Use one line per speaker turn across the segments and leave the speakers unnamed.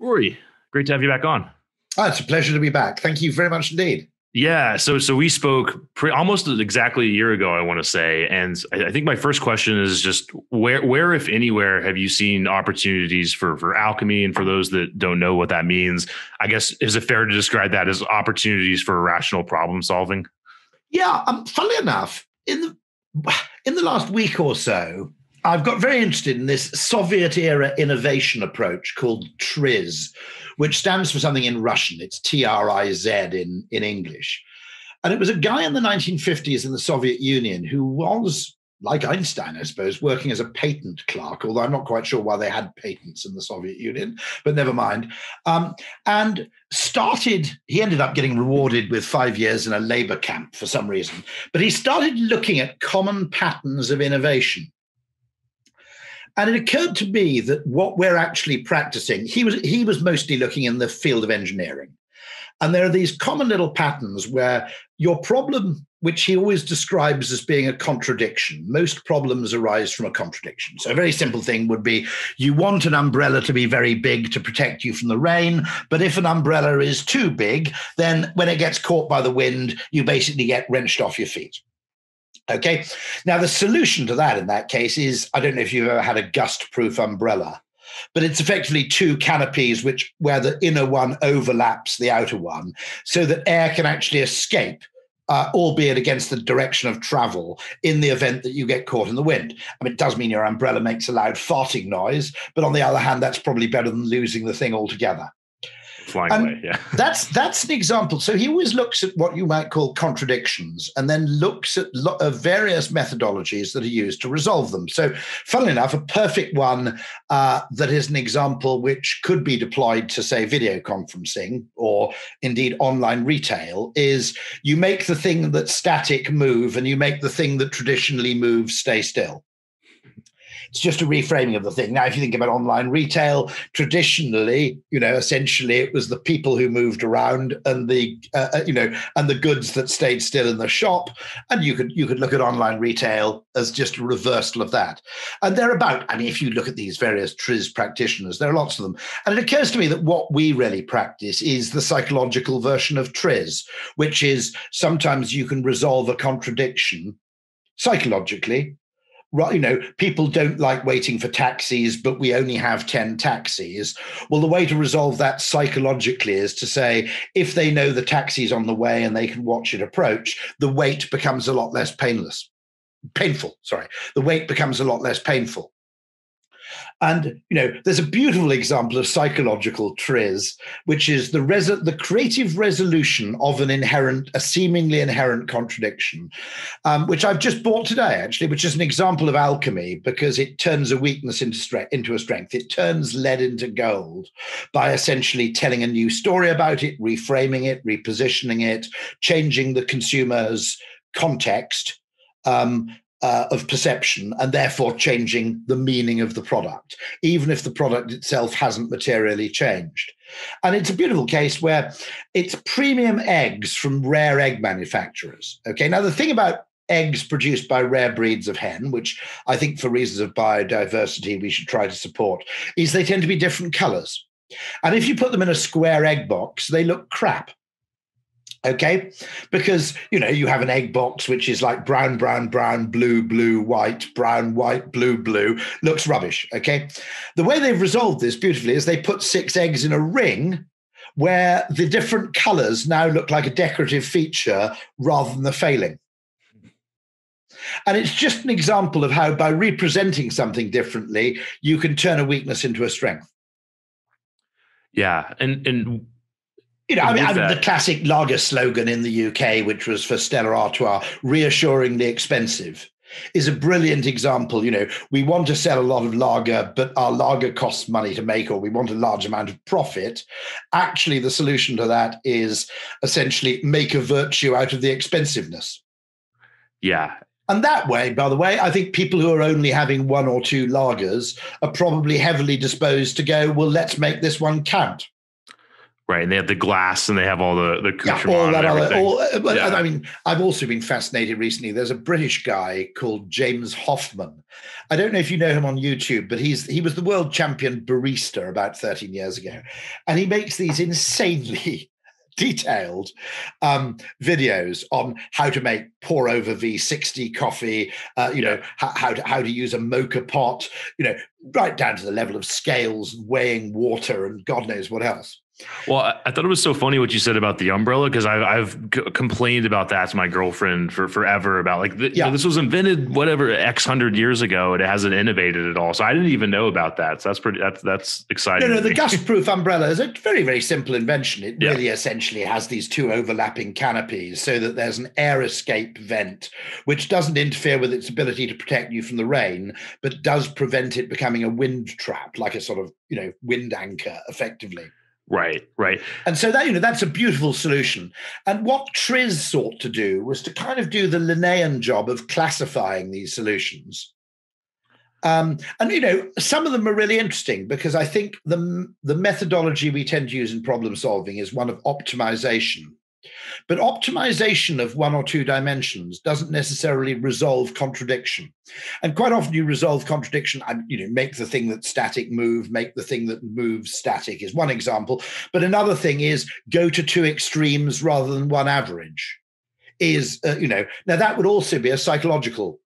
Rory, great to have you back on.
Oh, it's a pleasure to be back. Thank you very much indeed.
Yeah, so so we spoke pre- almost exactly a year ago, I want to say, and I, I, think my first question is just where, where, if anywhere, have you seen opportunities for for alchemy? And for those that don't know what that means, I guess is it fair to describe that as opportunities for rational problem solving?
Yeah, um, funnily enough, in the in the last week or so, I've got very interested in this Soviet era innovation approach called TRIZ, which stands for something in Russian. It's T R I Z in, in English. And it was a guy in the 1950s in the Soviet Union who was, like Einstein, I suppose, working as a patent clerk, although I'm not quite sure why they had patents in the Soviet Union, but never mind. Um, and started, he ended up getting rewarded with five years in a labor camp for some reason, but he started looking at common patterns of innovation and it occurred to me that what we're actually practicing, he was he was mostly looking in the field of engineering. And there are these common little patterns where your problem, which he always describes as being a contradiction, most problems arise from a contradiction. So, a very simple thing would be you want an umbrella to be very big to protect you from the rain, but if an umbrella is too big, then when it gets caught by the wind, you basically get wrenched off your feet. Okay. Now, the solution to that in that case is I don't know if you've ever had a gust proof umbrella, but it's effectively two canopies which where the inner one overlaps the outer one so that air can actually escape. Uh, albeit against the direction of travel in the event that you get caught in the wind. I mean, it does mean your umbrella makes a loud farting noise, but on the other hand, that's probably better than losing the thing altogether
flying and away. Yeah.
that's that's an example. So he always looks at what you might call contradictions and then looks at lo- uh, various methodologies that are used to resolve them. So, funnily enough, a perfect one uh, that is an example which could be deployed to, say, video conferencing or indeed online retail is you make the thing that's static move and you make the thing that traditionally moves stay still. It's just a reframing of the thing. Now, if you think about online retail, traditionally, you know, essentially it was the people who moved around and the, uh, uh, you know, and the goods that stayed still in the shop. And you could you could look at online retail as just a reversal of that. And they're about, I mean, if you look at these various TRIZ practitioners, there are lots of them. And it occurs to me that what we really practice is the psychological version of TRIZ, which is sometimes you can resolve a contradiction psychologically you know, people don't like waiting for taxis, but we only have 10 taxis. Well, the way to resolve that psychologically is to say if they know the taxi's on the way and they can watch it approach, the wait becomes a lot less painless. Painful, sorry. The wait becomes a lot less painful. And you know, there's a beautiful example of psychological triz, which is the res- the creative resolution of an inherent, a seemingly inherent contradiction, um, which I've just bought today, actually, which is an example of alchemy because it turns a weakness into into a strength. It turns lead into gold by essentially telling a new story about it, reframing it, repositioning it, changing the consumer's context um, uh, of perception and therefore changing the meaning of the product, even if the product itself hasn't materially changed. And it's a beautiful case where it's premium eggs from rare egg manufacturers. Okay, now the thing about eggs produced by rare breeds of hen, which I think for reasons of biodiversity we should try to support, is they tend to be different colors. And if you put them in a square egg box, they look crap. Okay, because you know you have an egg box which is like brown, brown, brown, blue, blue, white, brown, white, blue, blue, looks rubbish. Okay, the way they've resolved this beautifully is they put six eggs in a ring where the different colors now look like a decorative feature rather than the failing. And it's just an example of how, by representing something differently, you can turn a weakness into a strength.
Yeah, and and
you know, I mean, I mean, the classic lager slogan in the UK, which was for Stella Artois, reassuringly expensive, is a brilliant example. You know, we want to sell a lot of lager, but our lager costs money to make, or we want a large amount of profit. Actually, the solution to that is essentially make a virtue out of the expensiveness.
Yeah.
And that way, by the way, I think people who are only having one or two lagers are probably heavily disposed to go, well, let's make this one count.
Right, and they have the glass, and they have all the the
yeah, all that other. All, uh, yeah. I mean, I've also been fascinated recently. There's a British guy called James Hoffmann. I don't know if you know him on YouTube, but he's he was the world champion barista about 13 years ago, and he makes these insanely detailed um, videos on how to make pour over V60 coffee, uh, you know, how, how, to, how to use a moka pot, you know, right down to the level of scales, weighing water, and God knows what else.
Well, I thought it was so funny what you said about the umbrella because I've, I've complained about that to my girlfriend for forever about like the, yeah. You know, this was invented whatever X hundred years ago and it hasn't innovated at all. So I didn't even know about that. So that's pretty that's that's exciting.
No, no, the gust-proof umbrella is a very very simple invention. It yeah. really essentially has these two overlapping canopies so that there's an air escape vent which doesn't interfere with its ability to protect you from the rain, but does prevent it becoming a wind trap, like a sort of you know wind anchor, effectively.
Right, right.
And so that you know that's a beautiful solution. And what Triz sought to do was to kind of do the Linnaean job of classifying these solutions. Um, and you know, some of them are really interesting because I think the the methodology we tend to use in problem solving is one of optimization. But optimization of one or two dimensions doesn't necessarily resolve contradiction. And quite often you resolve contradiction, you know, make the thing that's static move, make the thing that moves static is one example. But another thing is go to two extremes rather than one average. Is uh, you know now that would also be a psychological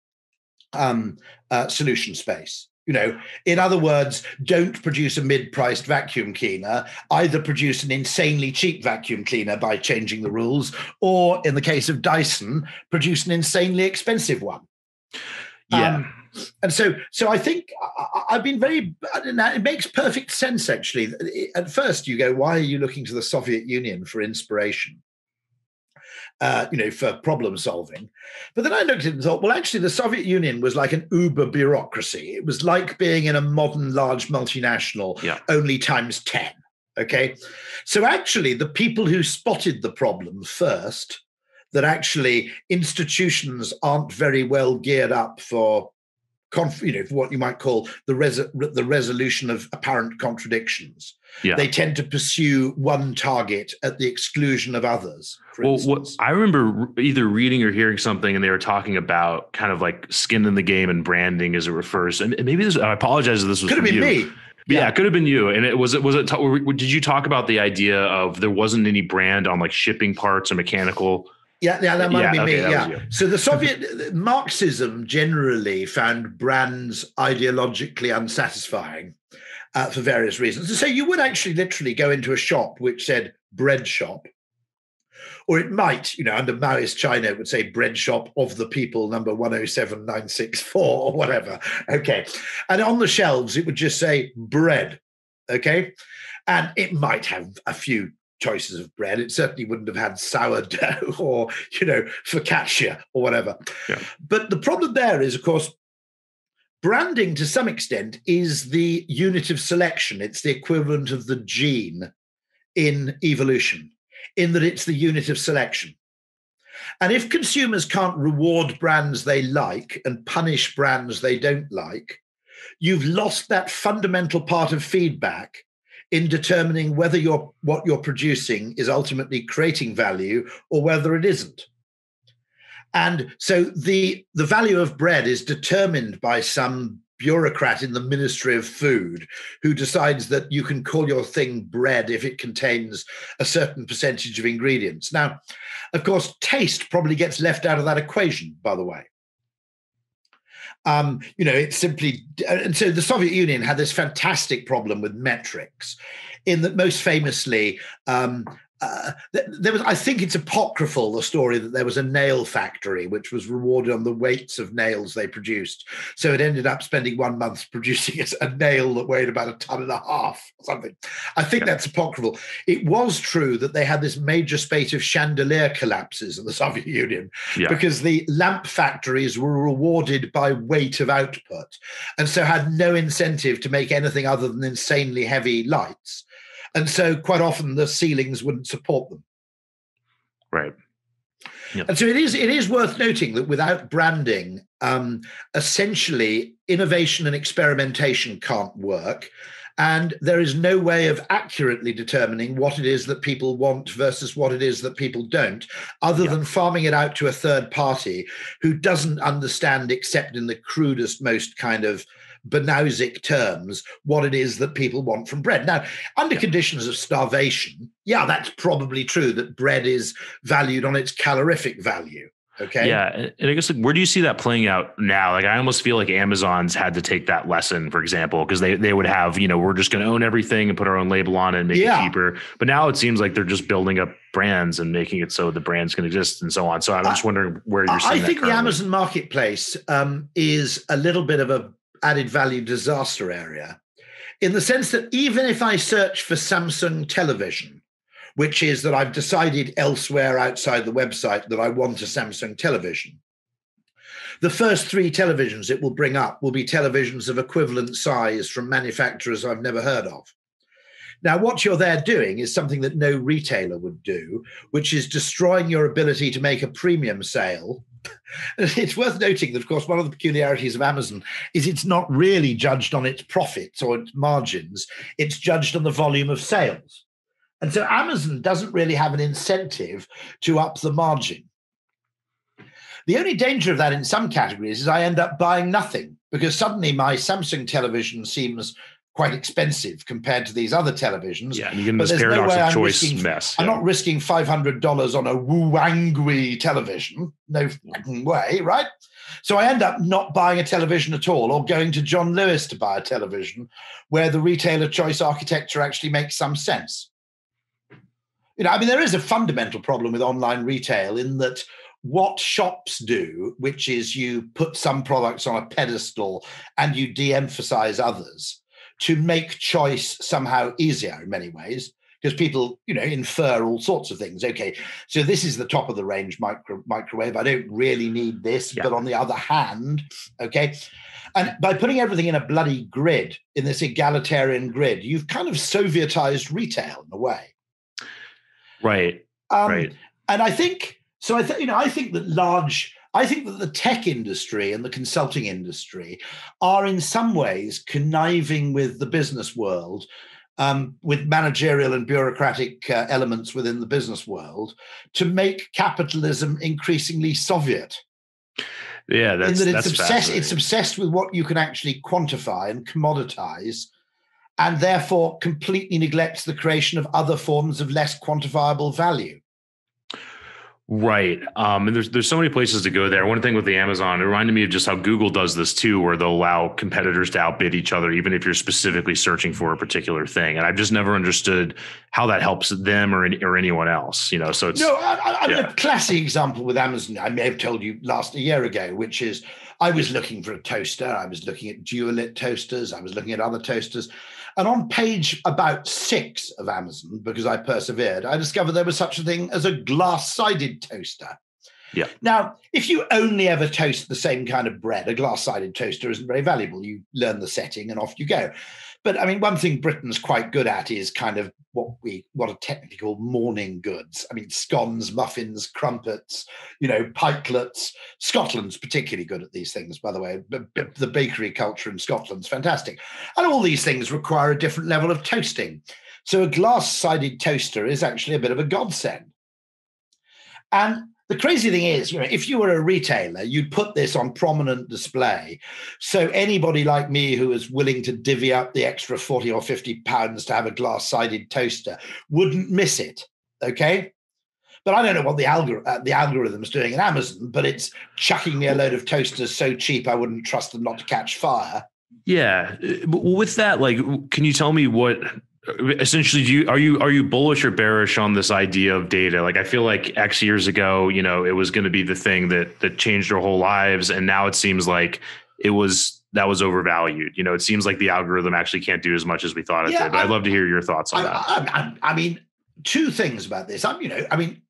um, uh, solution space. You know, in other words, don't produce a mid-priced vacuum cleaner. Either produce an insanely cheap vacuum cleaner by changing the rules, or in the case of Dyson, produce an insanely expensive one.
Yeah. Um,
and so, so I think I, have been very. It makes perfect sense, actually. At first, you go, "Why are you looking to the Soviet Union for inspiration?" Uh, you know, for problem solving. But then I looked at it and thought, well, actually, the Soviet Union was like an uber bureaucracy. It was like being in a modern large multinational, yeah. only times 10. Okay. So actually, the people who spotted the problem first, that actually institutions aren't very well geared up for conf, you know, what you might call the res- the resolution of apparent contradictions. Yeah. They tend to pursue one target at the exclusion of others.
well, what, I remember either reading or hearing something, and they were talking about kind of like skin in the game and branding as it refers. And maybe this. I apologize if this was
could have been
you.
me.
Yeah. yeah. it could have been you. And it was it was it. Did you talk about the idea of there wasn't any brand on like shipping parts or mechanical?
Yeah, yeah, that might yeah, be okay, me. Yeah. So the Soviet Marxism generally found brands ideologically unsatisfying uh, for various reasons. And so you would actually literally go into a shop which said bread shop, or it might, you know, under Maoist China, it would say bread shop of the people, number 107964 or whatever. Okay. And on the shelves, it would just say bread. Okay. And it might have a few choices of bread. It certainly wouldn't have had sourdough or, you know, focaccia or whatever. Yeah. But the problem there is, of course, branding to some extent is the unit of selection. It's the equivalent of the gene in evolution, in that it's the unit of selection. And if consumers can't reward brands they like and punish brands they don't like, you've lost that fundamental part of feedback in determining whether you're, what you're producing is ultimately creating value or whether it isn't. And so the, the value of bread is determined by some bureaucrat in the Ministry of Food who decides that you can call your thing bread if it contains a certain percentage of ingredients. Now, of course, taste probably gets left out of that equation, by the way. Um, you know, it's simply, and so the Soviet Union had this fantastic problem with metrics, in that most famously, um, uh, there was, I think it's apocryphal, the story that there was a nail factory which was rewarded on the weights of nails they produced. So it ended up spending one month producing a nail that weighed about a ton and a half or something. I think that's apocryphal. It was true that they had this major spate of chandelier collapses in the Soviet Union yeah. because the lamp factories were rewarded by weight of output and so had no incentive to make anything other than insanely heavy lights. And so quite often the ceilings wouldn't support them.
Right.
Yep. And so it is it is worth noting that without branding, um, essentially innovation and experimentation can't work. And there is no way of accurately determining what it is that people want versus what it is that people don't, other than farming it out to a third party who doesn't understand, except in the crudest, most kind of banausic terms, what it is that people want from bread. Now, under conditions of starvation, yeah, that's probably true that bread is valued on its calorific value. Okay.
Yeah. And I guess like where do you see that playing out now? Like I almost feel like Amazon's had to take that lesson, for example, because they, they would have, you know, we're just going to own everything and put our own label on it and make yeah. it cheaper. But now it seems like they're just building up brands and making it so the brands can exist and so on. So I'm just wondering where you're I
think the Amazon marketplace um, is a little bit of a added value disaster area in the sense that even if I search for Samsung television, which is that I've decided elsewhere outside the website that I want a Samsung television. The first three televisions it will bring up will be televisions of equivalent size from manufacturers I've never heard of. Now, what you're there doing is something that no retailer would do, which is destroying your ability to make a premium sale. it's worth noting that, of course, one of the peculiarities of Amazon is it's not really judged on its profits or its margins, it's judged on the volume of sales. And so Amazon doesn't really have an incentive to up the margin. The only danger of that in some categories is I end up buying nothing because suddenly my Samsung television seems quite expensive compared to these other televisions.
Yeah, and you get this paradox no of choice risking, mess.
Yeah. I'm not risking $500 on a Wuangui television. No way, right? So I end up not buying a television at all or going to John Lewis to buy a television where the retailer choice architecture actually makes some sense you know, I mean, there is a fundamental problem with online retail in that what shops do, which is you put some products on a pedestal and you de emphasize others to make choice somehow easier in many ways. Because people, you know, infer all sorts of things. Okay, so this is the top of the range micro, microwave. I don't really need this, yeah. but on the other hand, okay, and by putting everything in a bloody grid, in this egalitarian grid, you've kind of Sovietized retail in a way.
Right. Um, right.
And I think so. I think you know. I think that large. I think that the tech industry and the consulting industry are in some ways conniving with the business world, um, with managerial and bureaucratic uh, elements within the business world, to make capitalism increasingly Soviet.
Yeah, that's,
in that
it's
obsessed. It's obsessed with what you can actually quantify and commoditize, and therefore completely neglects the creation of other forms of less quantifiable value.
Right. Um, and there's there's so many places to go there. One thing with the Amazon, it reminded me of just how Google does this too, where they'll allow competitors to outbid each other, even if you're specifically searching for a particular thing. And I've just never understood how that helps them or any, or anyone else. You know, so it's
no. I, I, yeah. a classic example with Amazon. I may have told you last a year ago, which is I was looking for a toaster. I was looking at Dualit toasters. I was looking at other toasters. And on page about six of Amazon, because I persevered, I discovered there was such a thing as a glass sided toaster.
Yeah.
Now, if you only ever toast the same kind of bread, a glass sided toaster isn't very valuable. You learn the setting and off you go. But I mean, one thing Britain's quite good at is kind of what we what are technically called morning goods. I mean, scones, muffins, crumpets, you know, pikelets. Scotland's particularly good at these things, by the way. The bakery culture in Scotland's fantastic, and all these things require a different level of toasting. So a glass-sided toaster is actually a bit of a godsend. And the crazy thing is, you know, if you were a retailer, you'd put this on prominent display. So anybody like me who is willing to divvy up the extra 40 or 50 pounds to have a glass sided toaster wouldn't miss it. Okay. But I don't know what the, algor- uh, the doing in Amazon, but it's chucking me a load of toasters so cheap I wouldn't trust them not to catch fire.
Yeah. With that, like, can you tell me what essentially do you are you are you bullish or bearish on this idea of data? Like i feel like x years ago you know it was going to be the thing that that changed our whole lives and now it seems like it was that was overvalued. You know it seems like the algorithm actually can't do as much as we thought it yeah, did but I, would love to hear your thoughts on
I,
that.
I, I, mean two things about this. I'm you know i mean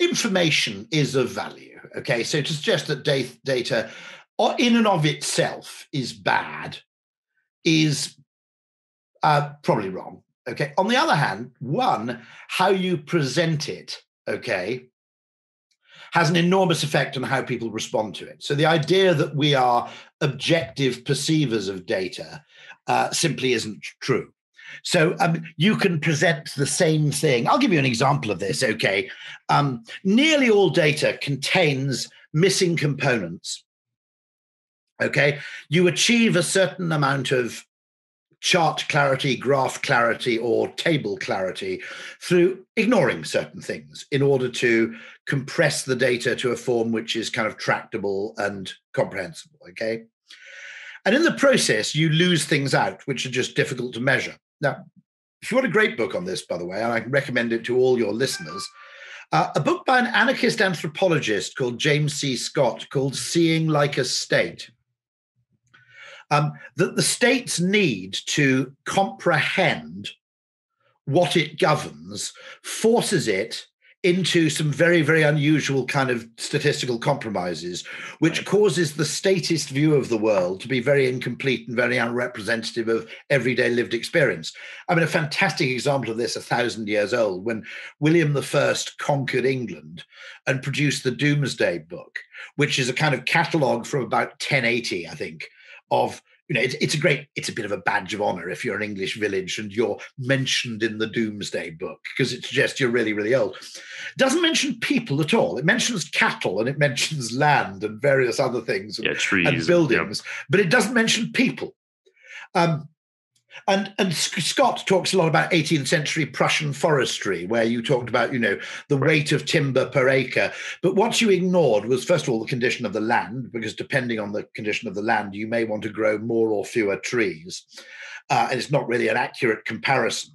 information is of value okay? So to suggest that data in and of itself is bad is uh, probably wrong Okay. On the other hand, one, how you present it, okay, has an enormous effect on how people respond to it. So the idea that we are objective perceivers of data uh, simply isn't true. So um, you can present the same thing. I'll give you an example of this. Okay, um, nearly all data contains missing components. Okay, you achieve a certain amount of chart clarity, graph clarity, or table clarity through ignoring certain things in order to compress the data to a form which is kind of tractable and comprehensible. Okay. And in the process, you lose things out which are just difficult to measure. Now, if you want a great book on this, by the way, and I recommend it to all your listeners, uh, a book by an anarchist anthropologist called James C. Scott called Seeing Like a State um, that the state's need to comprehend what it governs forces it into some very, very unusual kind of statistical compromises, which causes the statist view of the world to be very incomplete and very unrepresentative of everyday lived experience. I mean, a fantastic example of this, a thousand years old, when William I conquered England and produced the Domesday Book, which is a kind of catalogue from about 1080, I think, of you know, it's, it's a great, it's a bit of a badge of honor if you're an English village and you're mentioned in the Domesday Book because it suggests you're really, really old. It doesn't mention people at all. It mentions cattle and it mentions land and various other things and,
yeah, trees
and buildings, but it doesn't mention people. Um, and and Scott talks a lot about 18th century Prussian forestry, where you talked about, you know, the weight of timber per acre. But what you ignored was, first of all, the condition of the land, because depending on the condition of the land, you may want to grow more or fewer trees uh, and it's not really an accurate comparison.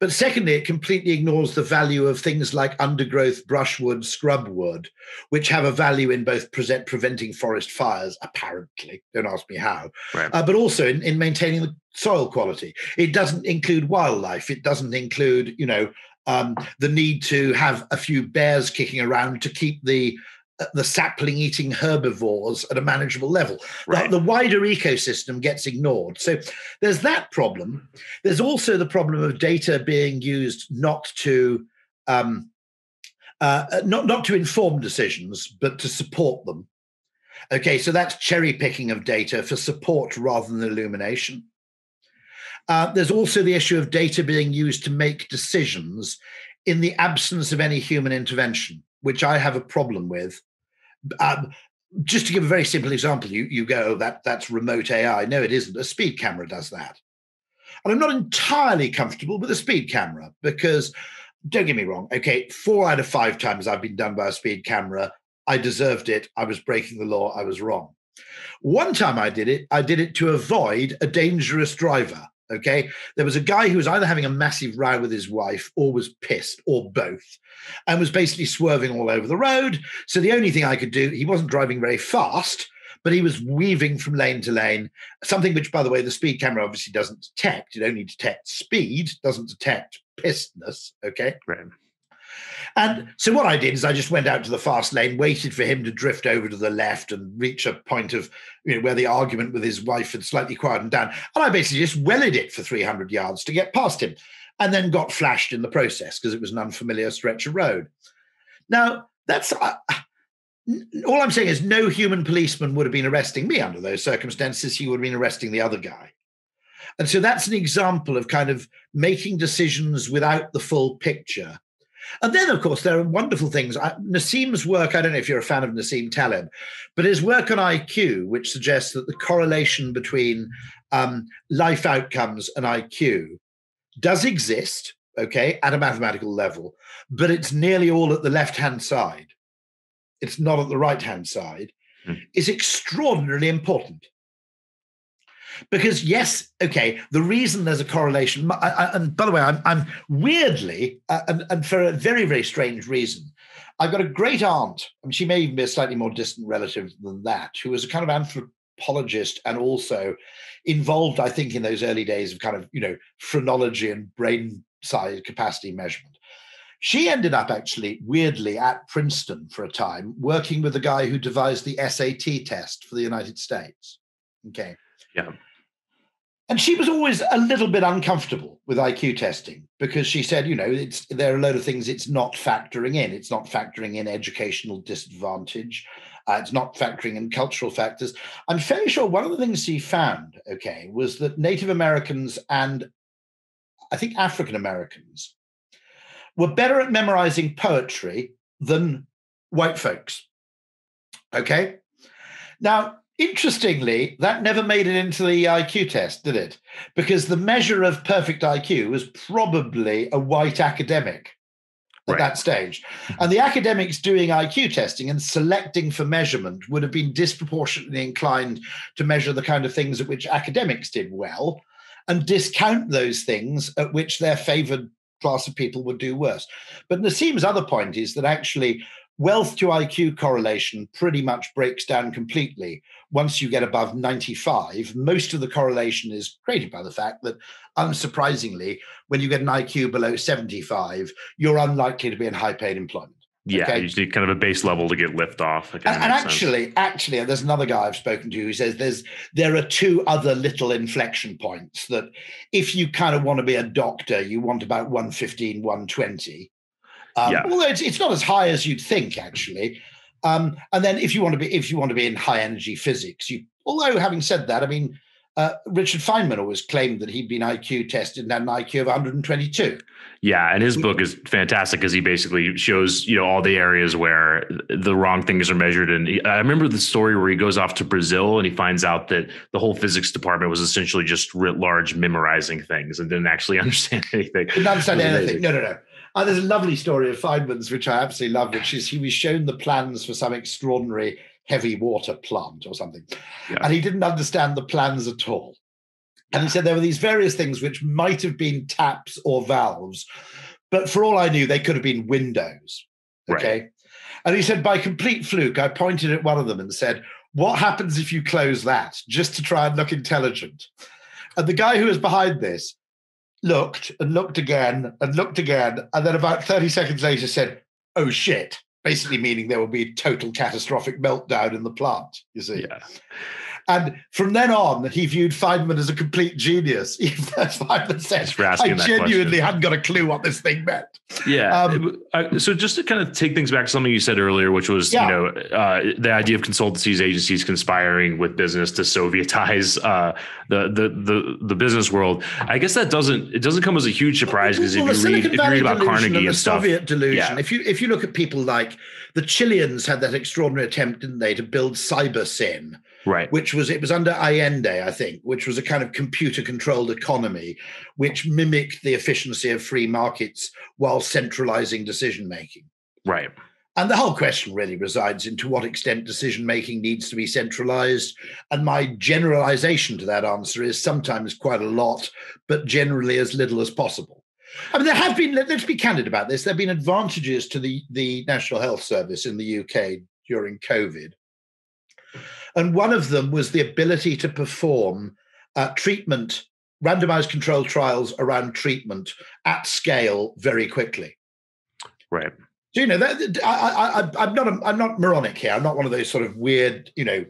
But secondly, it completely ignores the value of things like undergrowth, brushwood, scrubwood, which have a value in both present, preventing forest fires, apparently. Don't ask me how, right. uh, but also in, in maintaining the soil quality. It doesn't include wildlife. It doesn't include, you know, um, the need to have a few bears kicking around to keep the the sapling eating herbivores at a manageable level. Right. The, the, wider ecosystem gets ignored. So there's that problem. There's also the problem of data being used not to um, uh, uh, not not to inform decisions, but to support them. Okay, so that's cherry picking of data for support rather than illumination. Uh, there's also the issue of data being used to make decisions in the absence of any human intervention which I have a problem with. Um, just to give a very simple example, you, you go, that that's remote AI. No, it isn't. A speed camera does that. And I'm not entirely comfortable with a speed camera because, don't get me wrong, okay, four out of five times I've been done by a speed camera, I deserved it. I was breaking the law. I was wrong. One time I did it, I did it to avoid a dangerous driver. Okay. There was a guy who was either having a massive row with his wife or was pissed or both and was basically swerving all over the road. So the only thing I could do, he wasn't driving very fast, but he was weaving from lane to lane, something which, by the way, the speed camera obviously doesn't detect. It only detects speed, doesn't detect pissedness. Okay.
Right.
And so what I did is I just went out to the fast lane, waited for him to drift over to the left and reach a point of you know, where the argument with his wife had slightly quieted down. And I basically just wellied it for 300 yards to get past him and then got flashed in the process because it was an unfamiliar stretch of road. Now, that's uh, all I'm saying is no human policeman would have been arresting me under those circumstances. He would have been arresting the other guy. And so that's an example of kind of making decisions without the full picture and then, of course, there are wonderful things. Nassim's work, I don't know if you're a fan of Nassim Taleb, but his work on IQ, which suggests that the correlation between um, life outcomes and IQ does exist, okay, at a mathematical level, but it's nearly all at the left hand side. It's not at the right hand side, mm. is extraordinarily important because yes, okay, the reason there's a correlation, I, I, and by the way, I'm, I'm weirdly, uh, and, and, for a very, very strange reason, I've got a great aunt, and she may even be a slightly more distant relative than that, who was a kind of anthropologist and also involved, I think, in those early days of kind of, you know, phrenology and brain size capacity measurement. She ended up actually, weirdly, at Princeton for a time, working with the guy who devised the SAT test for the United States. Okay.
Yeah.
And she was always a little bit uncomfortable with IQ testing because she said, you know, it's there are a load of things it's not factoring in. It's not factoring in educational disadvantage. Uh, it's not factoring in cultural factors. I'm fairly sure one of the things she found, okay, was that Native Americans and I think African Americans, were better at memorizing poetry than white folks. Okay. Now, interestingly, that never made it into the IQ test, did it? Because the measure of perfect IQ was probably a white academic at right. that stage. Mm-hmm. And the academics doing IQ testing and selecting for measurement would have been disproportionately inclined to measure the kind of things at which academics did well and discount those things at which their favored class of people would do worse. But Nassim's other point is that actually wealth to IQ correlation pretty much breaks down completely once you get above 95. Most of the correlation is created by the fact that, unsurprisingly, when you get an IQ below 75, you're unlikely to be in high paid employment.
Yeah, okay? you need kind of a base level to get lift off.
And, and actually, sense. actually, there's another guy I've spoken to who says there's there are two other little inflection points that if you kind of want to be a doctor, you want about 115, 120. Um, yeah. Although it's, it's not as high as you'd think, actually. Um, and then if you want to be if you want to be in high energy physics, you although having said that, I mean uh, Richard Feynman always claimed that he'd been IQ tested and had an IQ of 122.
Yeah, and his book is fantastic because he basically shows you know all the areas where the wrong things are measured. And he, I remember the story where he goes off to Brazil and he finds out that the whole physics department was essentially just writ large memorizing things and didn't actually understand anything.
Didn't understand anything. No, no, no. Uh, there's a lovely story of Feynman's, which I absolutely love, which is he was shown the plans for some extraordinary heavy water plant or something. Yeah. And he didn't understand the plans at all. And he said there were these various things which might have been taps or valves, but for all I knew, they could have been windows. Okay. Right. And he said, by complete fluke, I pointed at one of them and said, What happens if you close that? Just to try and look intelligent. And the guy who was behind this looked and looked again and looked again. And then about 30 seconds later said, Oh shit. Basically, meaning there will be total catastrophic meltdown in the plant, you see.
Yeah.
And from then on, he viewed Feynman as a complete genius. Feynman said, I genuinely hadn't got a clue what this thing meant.
Yeah. Um, so just to kind of take things back to something you said earlier, which was, yeah. you know, uh, the idea of consultancies, agencies conspiring with business to Sovietize uh, the, the, the, the business world. I guess that doesn't, it doesn't come as a huge surprise because well, if, you read, if you read about Carnegie and,
the
stuff.
Soviet delusion. Yeah. If you, if you look at people like the Chileans had that extraordinary attempt, didn't they, to build CyberSyn
right.
which was it was under allende i think which was a kind of computer controlled economy which mimicked the efficiency of free markets while centralizing decision making
right.
And the whole question really resides in to what extent decision making needs to be centralized. And my generalization to that answer is sometimes quite a lot but generally as little as possible. I mean, there have been, let's be candid about this, there have been advantages to the, the National Health Service in the UK during COVID. And one of them was the ability to perform uh, treatment, randomized controlled trials around treatment at scale very quickly.
Right.
So, you know, that, I, I, I'm not a, I'm not moronic here. I'm not one of those sort of weird, you know,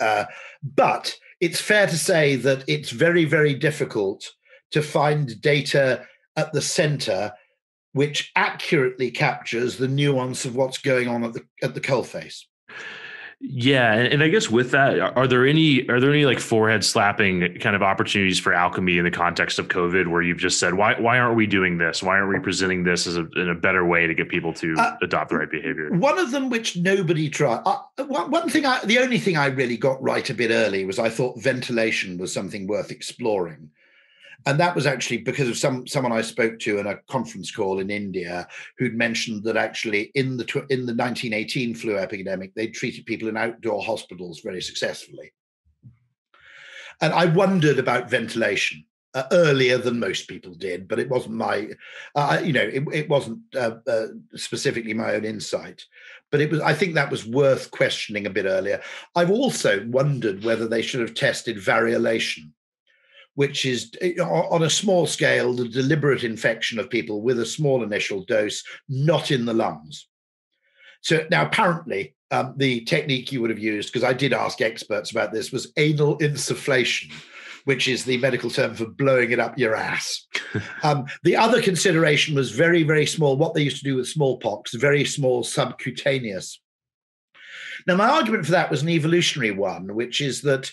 uh, but it's fair to say that it's very, very difficult to find data at the center which accurately captures the nuance of what's going on at the at the coalface.
Yeah, and, and, I guess with that, are there any are there any like forehead slapping kind of opportunities for alchemy in the context of COVID, where you've just said, why why aren't we doing this? Why aren't we presenting this as a, in a better way to get people to uh, adopt the right behavior?
One of them, which nobody tried. Uh, one, one thing, I, the only thing I really got right a bit early was I thought ventilation was something worth exploring and that was actually because of some someone I spoke to in a conference call in India who'd mentioned that actually in the in the 1918 flu epidemic they treated people in outdoor hospitals very successfully. And I wondered about ventilation uh, earlier than most people did, but it wasn't my, uh, you know, it, it wasn't uh, uh specifically my own insight. But it was. I think that was worth questioning a bit earlier. I've also wondered whether they should have tested variolation which is eh, on a small scale the deliberate infection of people with a small initial dose, not in the lungs. So now, apparently, um, the technique you would have used, because I did ask experts about this, was anal insufflation, which is the medical term for blowing it up your ass. um, the other consideration was very, very small, what they used to do with smallpox, very small subcutaneous. Now, my argument for that was an evolutionary one, which is that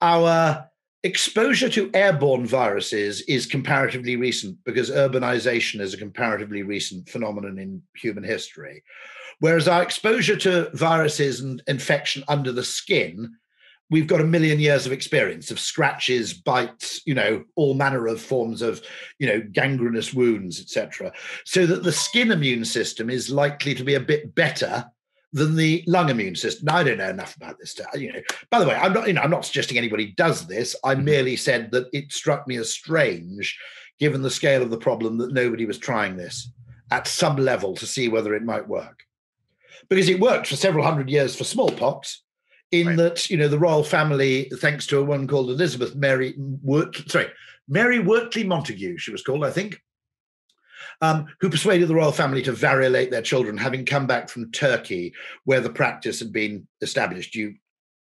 our exposure to airborne viruses is comparatively recent because urbanization is a comparatively recent phenomenon in human history. Whereas our exposure to viruses and infection under the skin, we've got a million years of experience of scratches, bites, you know, all manner of forms of, you know, gangrenous wounds, etc. So that the skin immune system is likely to be a bit better than the lung immune system. Now, I don't know enough about this. To, you know, by the way, I'm not. You know, I'm not suggesting anybody does this. I mm-hmm. merely said that it struck me as strange, given the scale of the problem, that nobody was trying this at some level to see whether it might work, because it worked for several hundred years for smallpox. In right. that, you know, the royal family, thanks to a woman called Elizabeth Mary Wort, sorry, Mary Wortley Montagu, she was called, I think, um, who persuaded the royal family to variolate their children, having come back from Turkey, where the practice had been established. You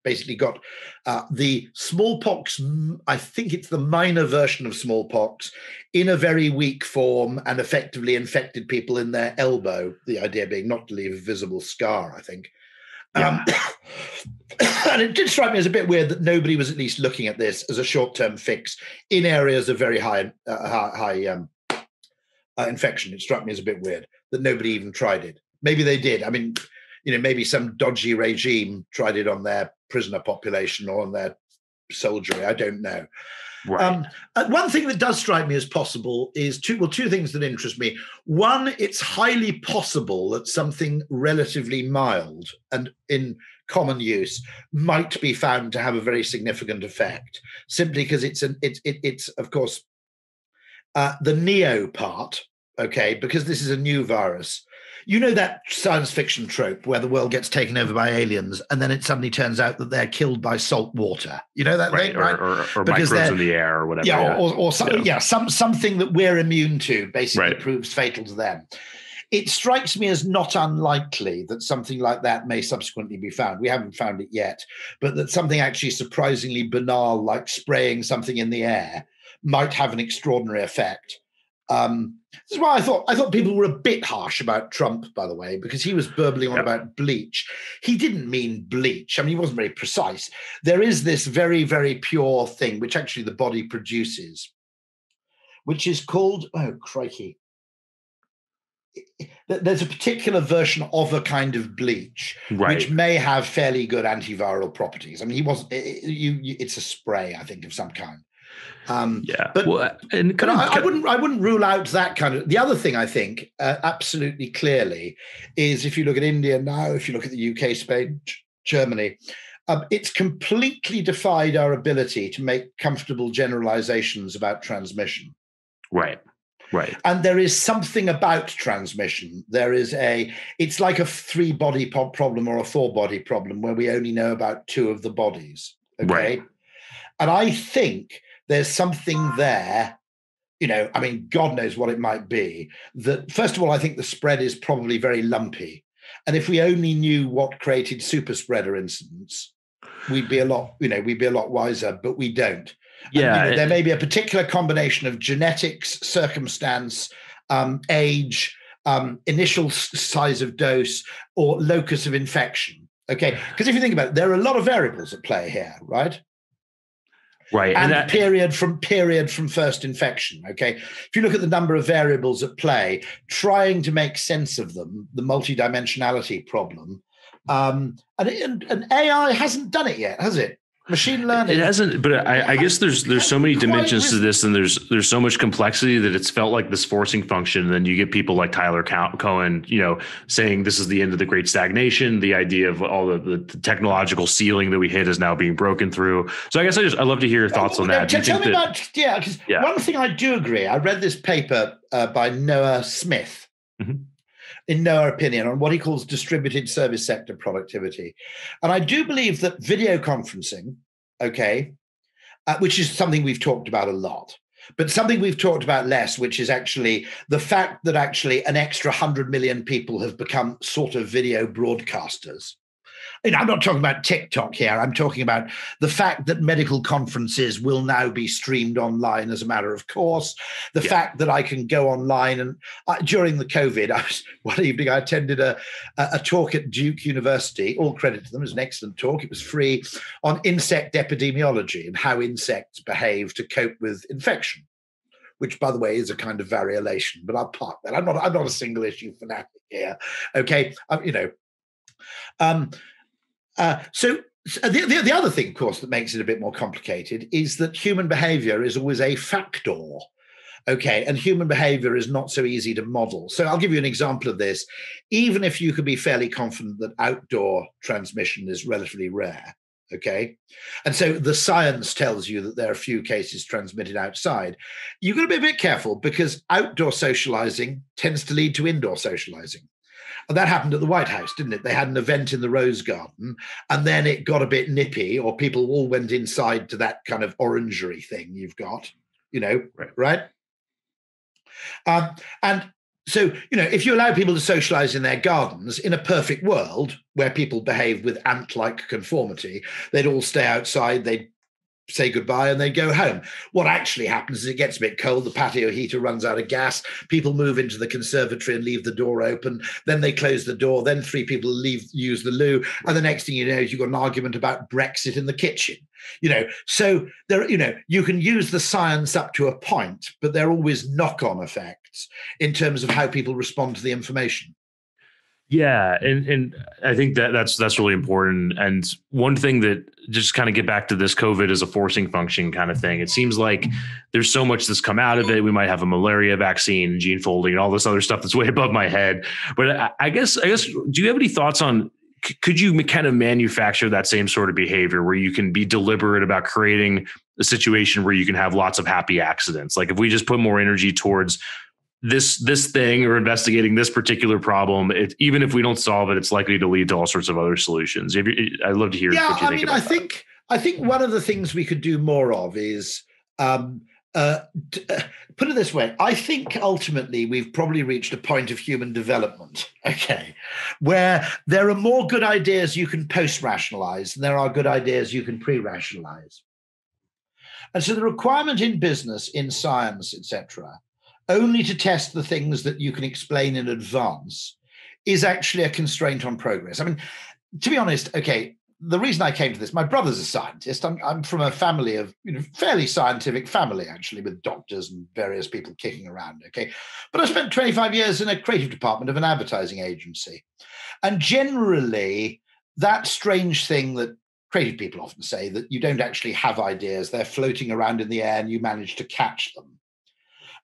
basically got uh, the smallpox, I think it's the minor version of smallpox, in a very weak form and effectively infected people in their elbow. The idea being not to leave a visible scar, I think. Yeah. Um, and it did strike me as a bit weird that nobody was at least looking at this as a short-term fix in areas of very high, uh, high, high um, uh, infection. It struck me as a bit weird that nobody even tried it. Maybe they did. I mean, you know, maybe some dodgy regime tried it on their prisoner population or on their soldiery. I don't know. Right. Um, uh, one thing that does strike me as possible is two. Well, two things that interest me. One, it's highly possible that something relatively mild and in common use might be found to have a very significant effect, simply because it's an it's it, it's of course uh, the neo part okay, because this is a new virus. You know that science fiction trope where the world gets taken over by aliens and then it suddenly turns out that they're killed by salt water. You know that
right,
thing, right?
Or, or, or microbes in the air or whatever.
Yeah, or, or some, yeah. yeah. some something that we're immune to basically right. proves fatal to them. It strikes me as not unlikely that something like that may subsequently be found. We haven't found it yet, but that something actually surprisingly banal, like spraying something in the air, might have an extraordinary effect um, this is why I thought I thought people were a bit harsh about Trump, by the way, because he was burbling on about bleach. He didn't mean bleach. I mean, he wasn't very precise. There is this very, very pure thing which actually the body produces, which is called oh crikey. There's a particular version of a kind of bleach right. which may have fairly good antiviral properties. I mean, he was it, you, it's a spray, I think, of some kind.
Um, yeah,
but, well, and but I, I, wouldn't I wouldn't rule out that kind of. The other thing I think uh, absolutely clearly is if you look at India now, if you look at the UK, Spain, Germany, um, it's completely defied our ability to make comfortable generalizations about transmission.
Right. Right.
And there is something about transmission. There is a, it's like a three body problem or a four body problem where we only know about two of the bodies. Okay. Right. And I think there's something there you know, I mean, God knows what it might be. That first of all, I think the spread is probably very lumpy, and if we only knew what created super spreader incidents, we'd be a lot, you know, we'd be a lot wiser. But we don't.
Yeah,
and, you know, there may be a particular combination of genetics, circumstance, um, age, um, initial size of dose, or locus of infection. Okay, because if you think about it, there are a lot of variables at play here, right?
Right
and, and that, period from period from first infection okay? If you look at the number of variables at play trying to make sense of them the multidimensionality problem um, and, and, and ai hasn't done it yet has it machine learning.
It hasn't, but I, I guess there's there's so many dimensions to this, and there's there's so much complexity that it's felt like this forcing function. And then you get people like Tyler Cowen, you know, saying this is the end of the great stagnation. The idea of all the, the technological ceiling that we hit is now being broken through. So I guess I just I love to hear your thoughts on that.
Tell, tell me that, about yeah, because yeah. one thing I do agree. I read this paper uh, by Noah Smith. Mm-hmm in Noahpinion, on what he calls distributed service sector productivity. And I do believe that video conferencing, okay, uh, which is something we've talked about a lot, but something we've talked about less, which is actually the fact that actually an extra 100 million people have become sort of video broadcasters. You know, I'm not talking about TikTok here. I'm talking about the fact that medical conferences will now be streamed online as a matter of course. The yeah. fact that I can go online and uh, during the COVID, I was one evening I attended a, a talk at Duke University. All credit to them; it was an excellent talk. It was free on insect epidemiology and how insects behave to cope with infection which by the way is a kind of variolation, but I'll park that. I'm not I'm not a single issue fanatic here. Okay. Um, you know. Um, uh, so the, the, the, other thing, of course, that makes it a bit more complicated is that human behavior is always a factor. Okay, and human behavior is not so easy to model. So I'll give you an example of this. Even if you could be fairly confident that outdoor transmission is relatively rare, okay, and so the science tells you that there are a few cases transmitted outside, you've got to be a bit careful because outdoor socializing tends to lead to indoor socializing. And that happened at the White House, didn't it? They had an event in the Rose Garden, and then it got a bit nippy, or people all went inside to that kind of orangery thing you've got, you know, right? right? Um, and so, you know, if you allow people to socialize in their gardens in a perfect world where people behave with ant like conformity, they'd all stay outside, they'd say goodbye and they go home. What actually happens is it gets a bit cold, the patio heater runs out of gas, people move into the conservatory and leave the door open, then they close the door, then three people leave use the loo, and the next thing you know is you've got an argument about Brexit in the kitchen. You know, so there, you know, you can use the science up to a point, but there are always knock-on effects in terms of how people respond to the information.
Yeah, and and I think that that's that's really important. And one thing that just kind of get back to this COVID as a forcing function kind of thing. It seems like there's so much that's come out of it. We might have a malaria vaccine, gene folding, and all this other stuff that's way above my head. But I, I guess I guess do you have any thoughts on could you kind of manufacture that same sort of behavior where you can be deliberate about creating a situation where you can have lots of happy accidents? Like if we just put more energy towards this this thing or investigating this particular problem it, even if we don't solve it it's likely to lead to all sorts of other solutions i'd love to hear
yeah i mean i that. think i think one of the things we could do more of is um, uh, t- uh, put it this way i think ultimately we've probably reached a point of human development okay where there are more good ideas you can post rationalize than there are good ideas you can pre rationalize and so the requirement in business in science etc only to test the things that you can explain in advance is actually a constraint on progress. I mean, to be honest, okay, the reason I came to this, my brother's a scientist. I'm, I'm from a family of, you know, fairly scientific family, actually, with doctors and various people kicking around. Okay. But I spent 25 years in a creative department of an advertising agency. And generally, that strange thing that creative people often say that you don't actually have ideas, they're floating around in the air and you manage to catch them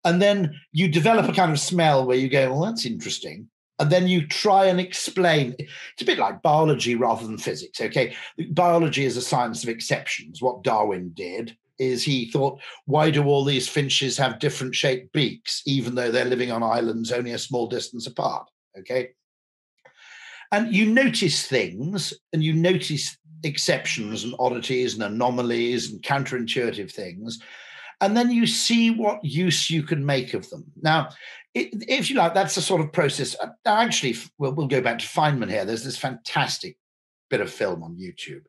and then you develop a kind of smell where you go, well, that's interesting. And then you try and explain. It's a bit like biology rather than physics. Okay. Biology is a science of exceptions. What Darwin did is he thought, why do all these finches have different shaped beaks, even though they're living on islands only a small distance apart? Okay. And you notice things and you notice exceptions and oddities and anomalies and counterintuitive things and then you see what use you can make of them. Now, if you like, that's the sort of process. Uh, actually, we'll, we'll go back to Feynman here. There's this fantastic bit of film on YouTube.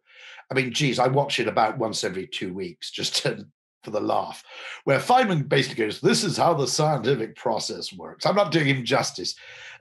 I mean, geez, I watch it about once every two weeks just to, for the laugh, where Feynman basically goes, This is how the scientific process works. I'm not doing him justice.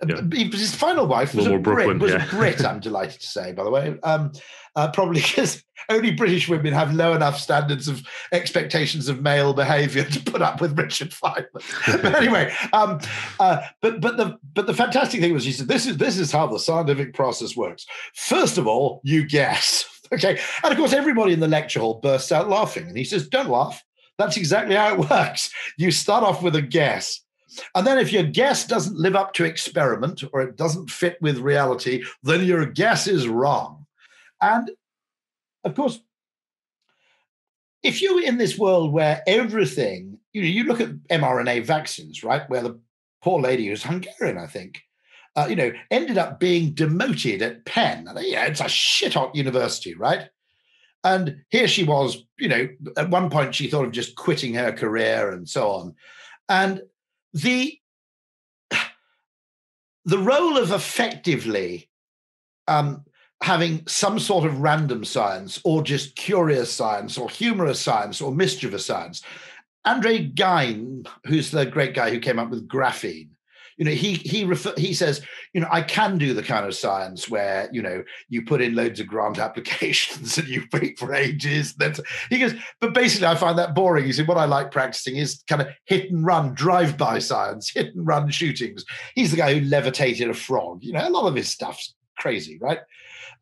Yeah. His final wife was, a, Brit, was yeah. a Brit, I'm delighted to say, by the way. Um, uh, probably because only British women have low enough standards of expectations of male behaviour to put up with Richard Feynman. but anyway, um, uh, but but the but the fantastic thing was he said this is this is how the scientific process works. First of all, you guess. Okay, and of course everybody in the lecture hall bursts out laughing, and he says, "Don't laugh. That's exactly how it works. You start off with a guess." And then if your guess doesn't live up to experiment or it doesn't fit with reality, then your guess is wrong. And of course, if you're in this world where everything, you know, you look at mRNA vaccines, right, where the poor lady who's Hungarian, I think, uh, you know, ended up being demoted at Penn. Yeah, it's a shit hot university, right? And here she was, you know, at one point she thought of just quitting her career and so on. And the the role of effectively um, having some sort of random science or just curious science or humorous science or mischievous science. Andre Geim, who's the great guy who came up with graphene, you know, he he refer, he says, you know, I can do the kind of science where you know you put in loads of grant applications and you wait for ages. That's he goes, but basically, I find that boring. He said, what I like practicing is kind of hit and run, drive by science, hit and run shootings. He's the guy who levitated a frog. You know, a lot of his stuff's crazy, right?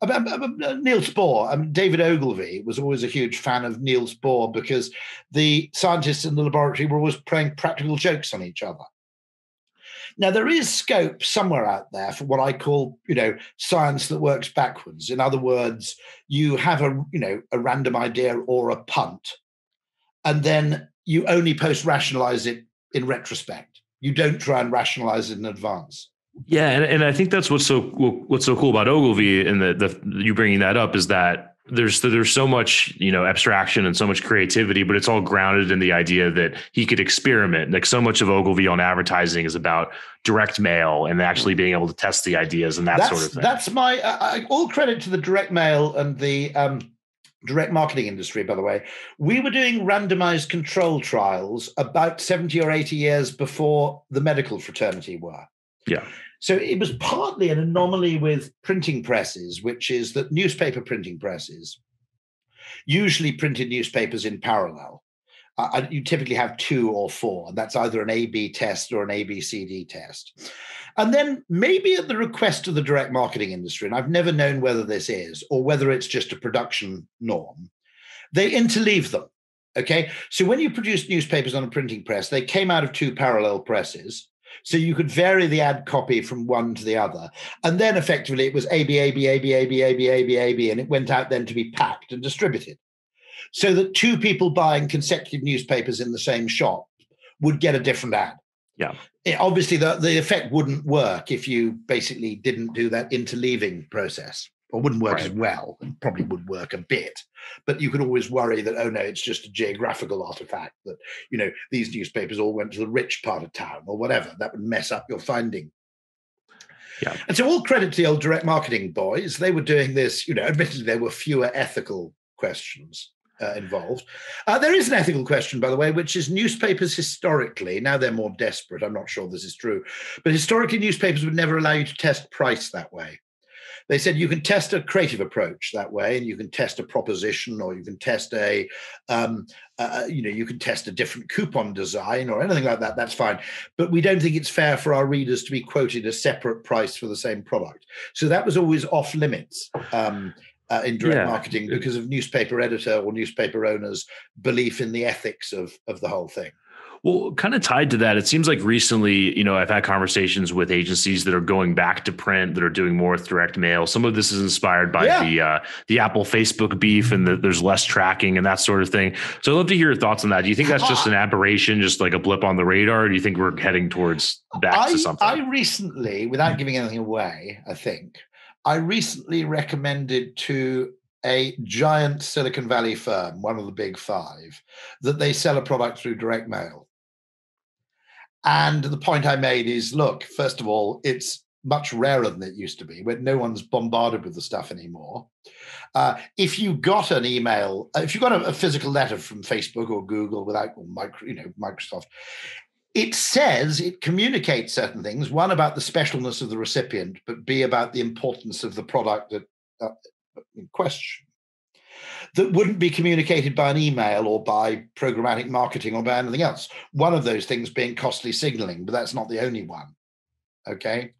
Um, um, um, Niels Bohr, um, David Ogilvy was always a huge fan of Niels Bohr because the scientists in the laboratory were always playing practical jokes on each other. Now there is scope somewhere out there for what I call, you know, science that works backwards. In other words, you have a, you know, a random idea or a punt, and then you only post rationalize it in retrospect. You don't try and rationalize it in advance.
Yeah, and, and I think that's what's so what's so cool about Ogilvy and the, the you bringing that up is that there's there's so much you know abstraction and so much creativity, but it's all grounded in the idea that he could experiment. Like so much of Ogilvy on advertising is about direct mail and actually being able to test the ideas and that
that's,
sort of thing.
That's my uh, all credit to the direct mail and the um, direct marketing industry. By the way, we were doing randomized control trials about seventy or eighty years before the medical fraternity were.
Yeah.
So it was partly an anomaly with printing presses, which is that newspaper printing presses usually printed newspapers in parallel. Uh, uh you typically have two or four, and that's either an A B test or an A B C D test. And then maybe at the request of the direct marketing industry, and I've never known whether this is or whether it's just a production norm, they interleave them. Okay. So when you produce newspapers on a printing press, they came out of two parallel presses. So you could vary the ad copy from one to the other. And then effectively it was A, B, A, B, A, B, A, B, A, B, A, B, A, B, and it went out then to be packed and distributed. So that two people buying consecutive newspapers in the same shop would get a different ad.
Yeah.
It, obviously, the, the effect wouldn't work if you basically didn't do that interleaving process or wouldn't work right. as well and probably would work a bit but you could always worry that oh no it's just a geographical artifact that you know these newspapers all went to the rich part of town or whatever that would mess up your finding
yeah.
And so all credit to the old direct marketing boys. They were doing this, you know, admittedly there were fewer ethical questions uh, involved. Uh, there is an ethical question, by the way, which is newspapers historically, now they're more desperate. I'm not sure this is true, but historically, newspapers would never allow you to test price that way they said you can test a creative approach that way and you can test a proposition or you can test a um, uh, you know you can test a different coupon design or anything like that that's fine. But we don't think it's fair for our readers to be quoted a separate price for the same product. So that was always off limits um, uh, in direct yeah. marketing because of newspaper editor or newspaper owners belief in the ethics of of the whole thing
well, kind of tied to that, it seems like recently, you know, I've had conversations with agencies that are going back to print, that are doing more with direct mail. Some of this is inspired by yeah. the uh, the Apple Facebook beef, and the, there's less tracking and that sort of thing. So I'd love to hear your thoughts on that. Do you think that's just an aberration, just like a blip on the radar? Or do you think we're heading towards back
I,
to something?
I recently, without giving anything away, I think I recently recommended to a giant Silicon Valley firm, one of the big five, that they sell a product through direct mail. And the point I made is look, first of all, it's much rarer than it used to be, where no one's bombarded with the stuff anymore. Uh, if you got an email, uh, if you got a, a, physical letter from Facebook or Google without or micro, you know, Microsoft, it says it communicates certain things. One about the specialness of the recipient, but B about the importance of the product that uh, in question that wouldn't be communicated by an email or by programmatic marketing or by anything else. One of those things being costly signaling, but that's not the only one. Okay.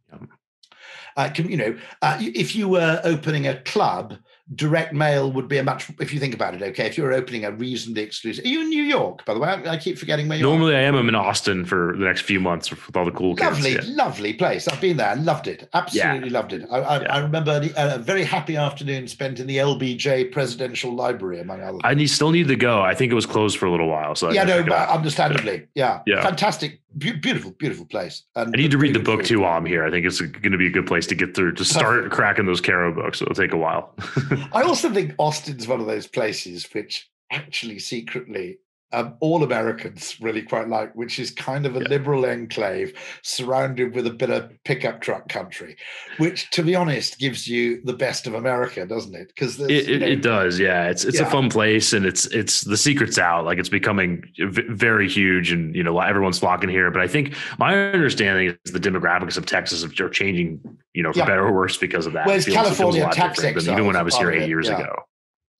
Uh, you know, uh, if you were opening a club direct mail would be a much if you think about it okay if you're opening a reasonably exclusive are you in new york by the way i, I keep forgetting where you
normally
are.
i am i'm in austin for the next few months with all the cool
lovely
kids,
yeah. lovely place i've been there and loved it absolutely yeah. loved it i, I, yeah. I remember a, uh, a, very happy afternoon spent in the lbj presidential library among other things.
i need, still need to go i think it was closed for a little while so
yeah no but understandably yeah. yeah fantastic Be- beautiful beautiful place
and i need to read the book food. too while i'm here i think it's going to be a good place to get through to start cracking those caro books it'll take a while
I also think Austin's one of those places which actually secretly um, all Americans really quite like, which is kind of a yeah. liberal enclave surrounded with a bit of pickup truck country, which, to be honest, gives you the best of America, doesn't it?
Because it, it, it, does, yeah. It's it's yeah. a fun place, and it's it's the secret's out. Like it's becoming very huge, and you know everyone's flocking here. But I think my understanding is the demographics of Texas are changing, you know, for yeah. better or worse because of that.
Whereas California tax
even when I was here eight years ago.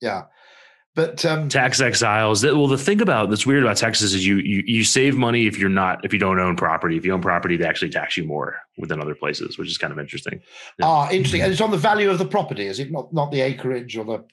Yeah. But um,
tax exiles. Well, the thing about that's weird about Texas is you, you you save money if you're not if you don't own property. If you own property, they actually tax you more than other places, which is kind of interesting.
Yeah. Ah, interesting. And it's on the value of the property, is it not? Not the acreage or the.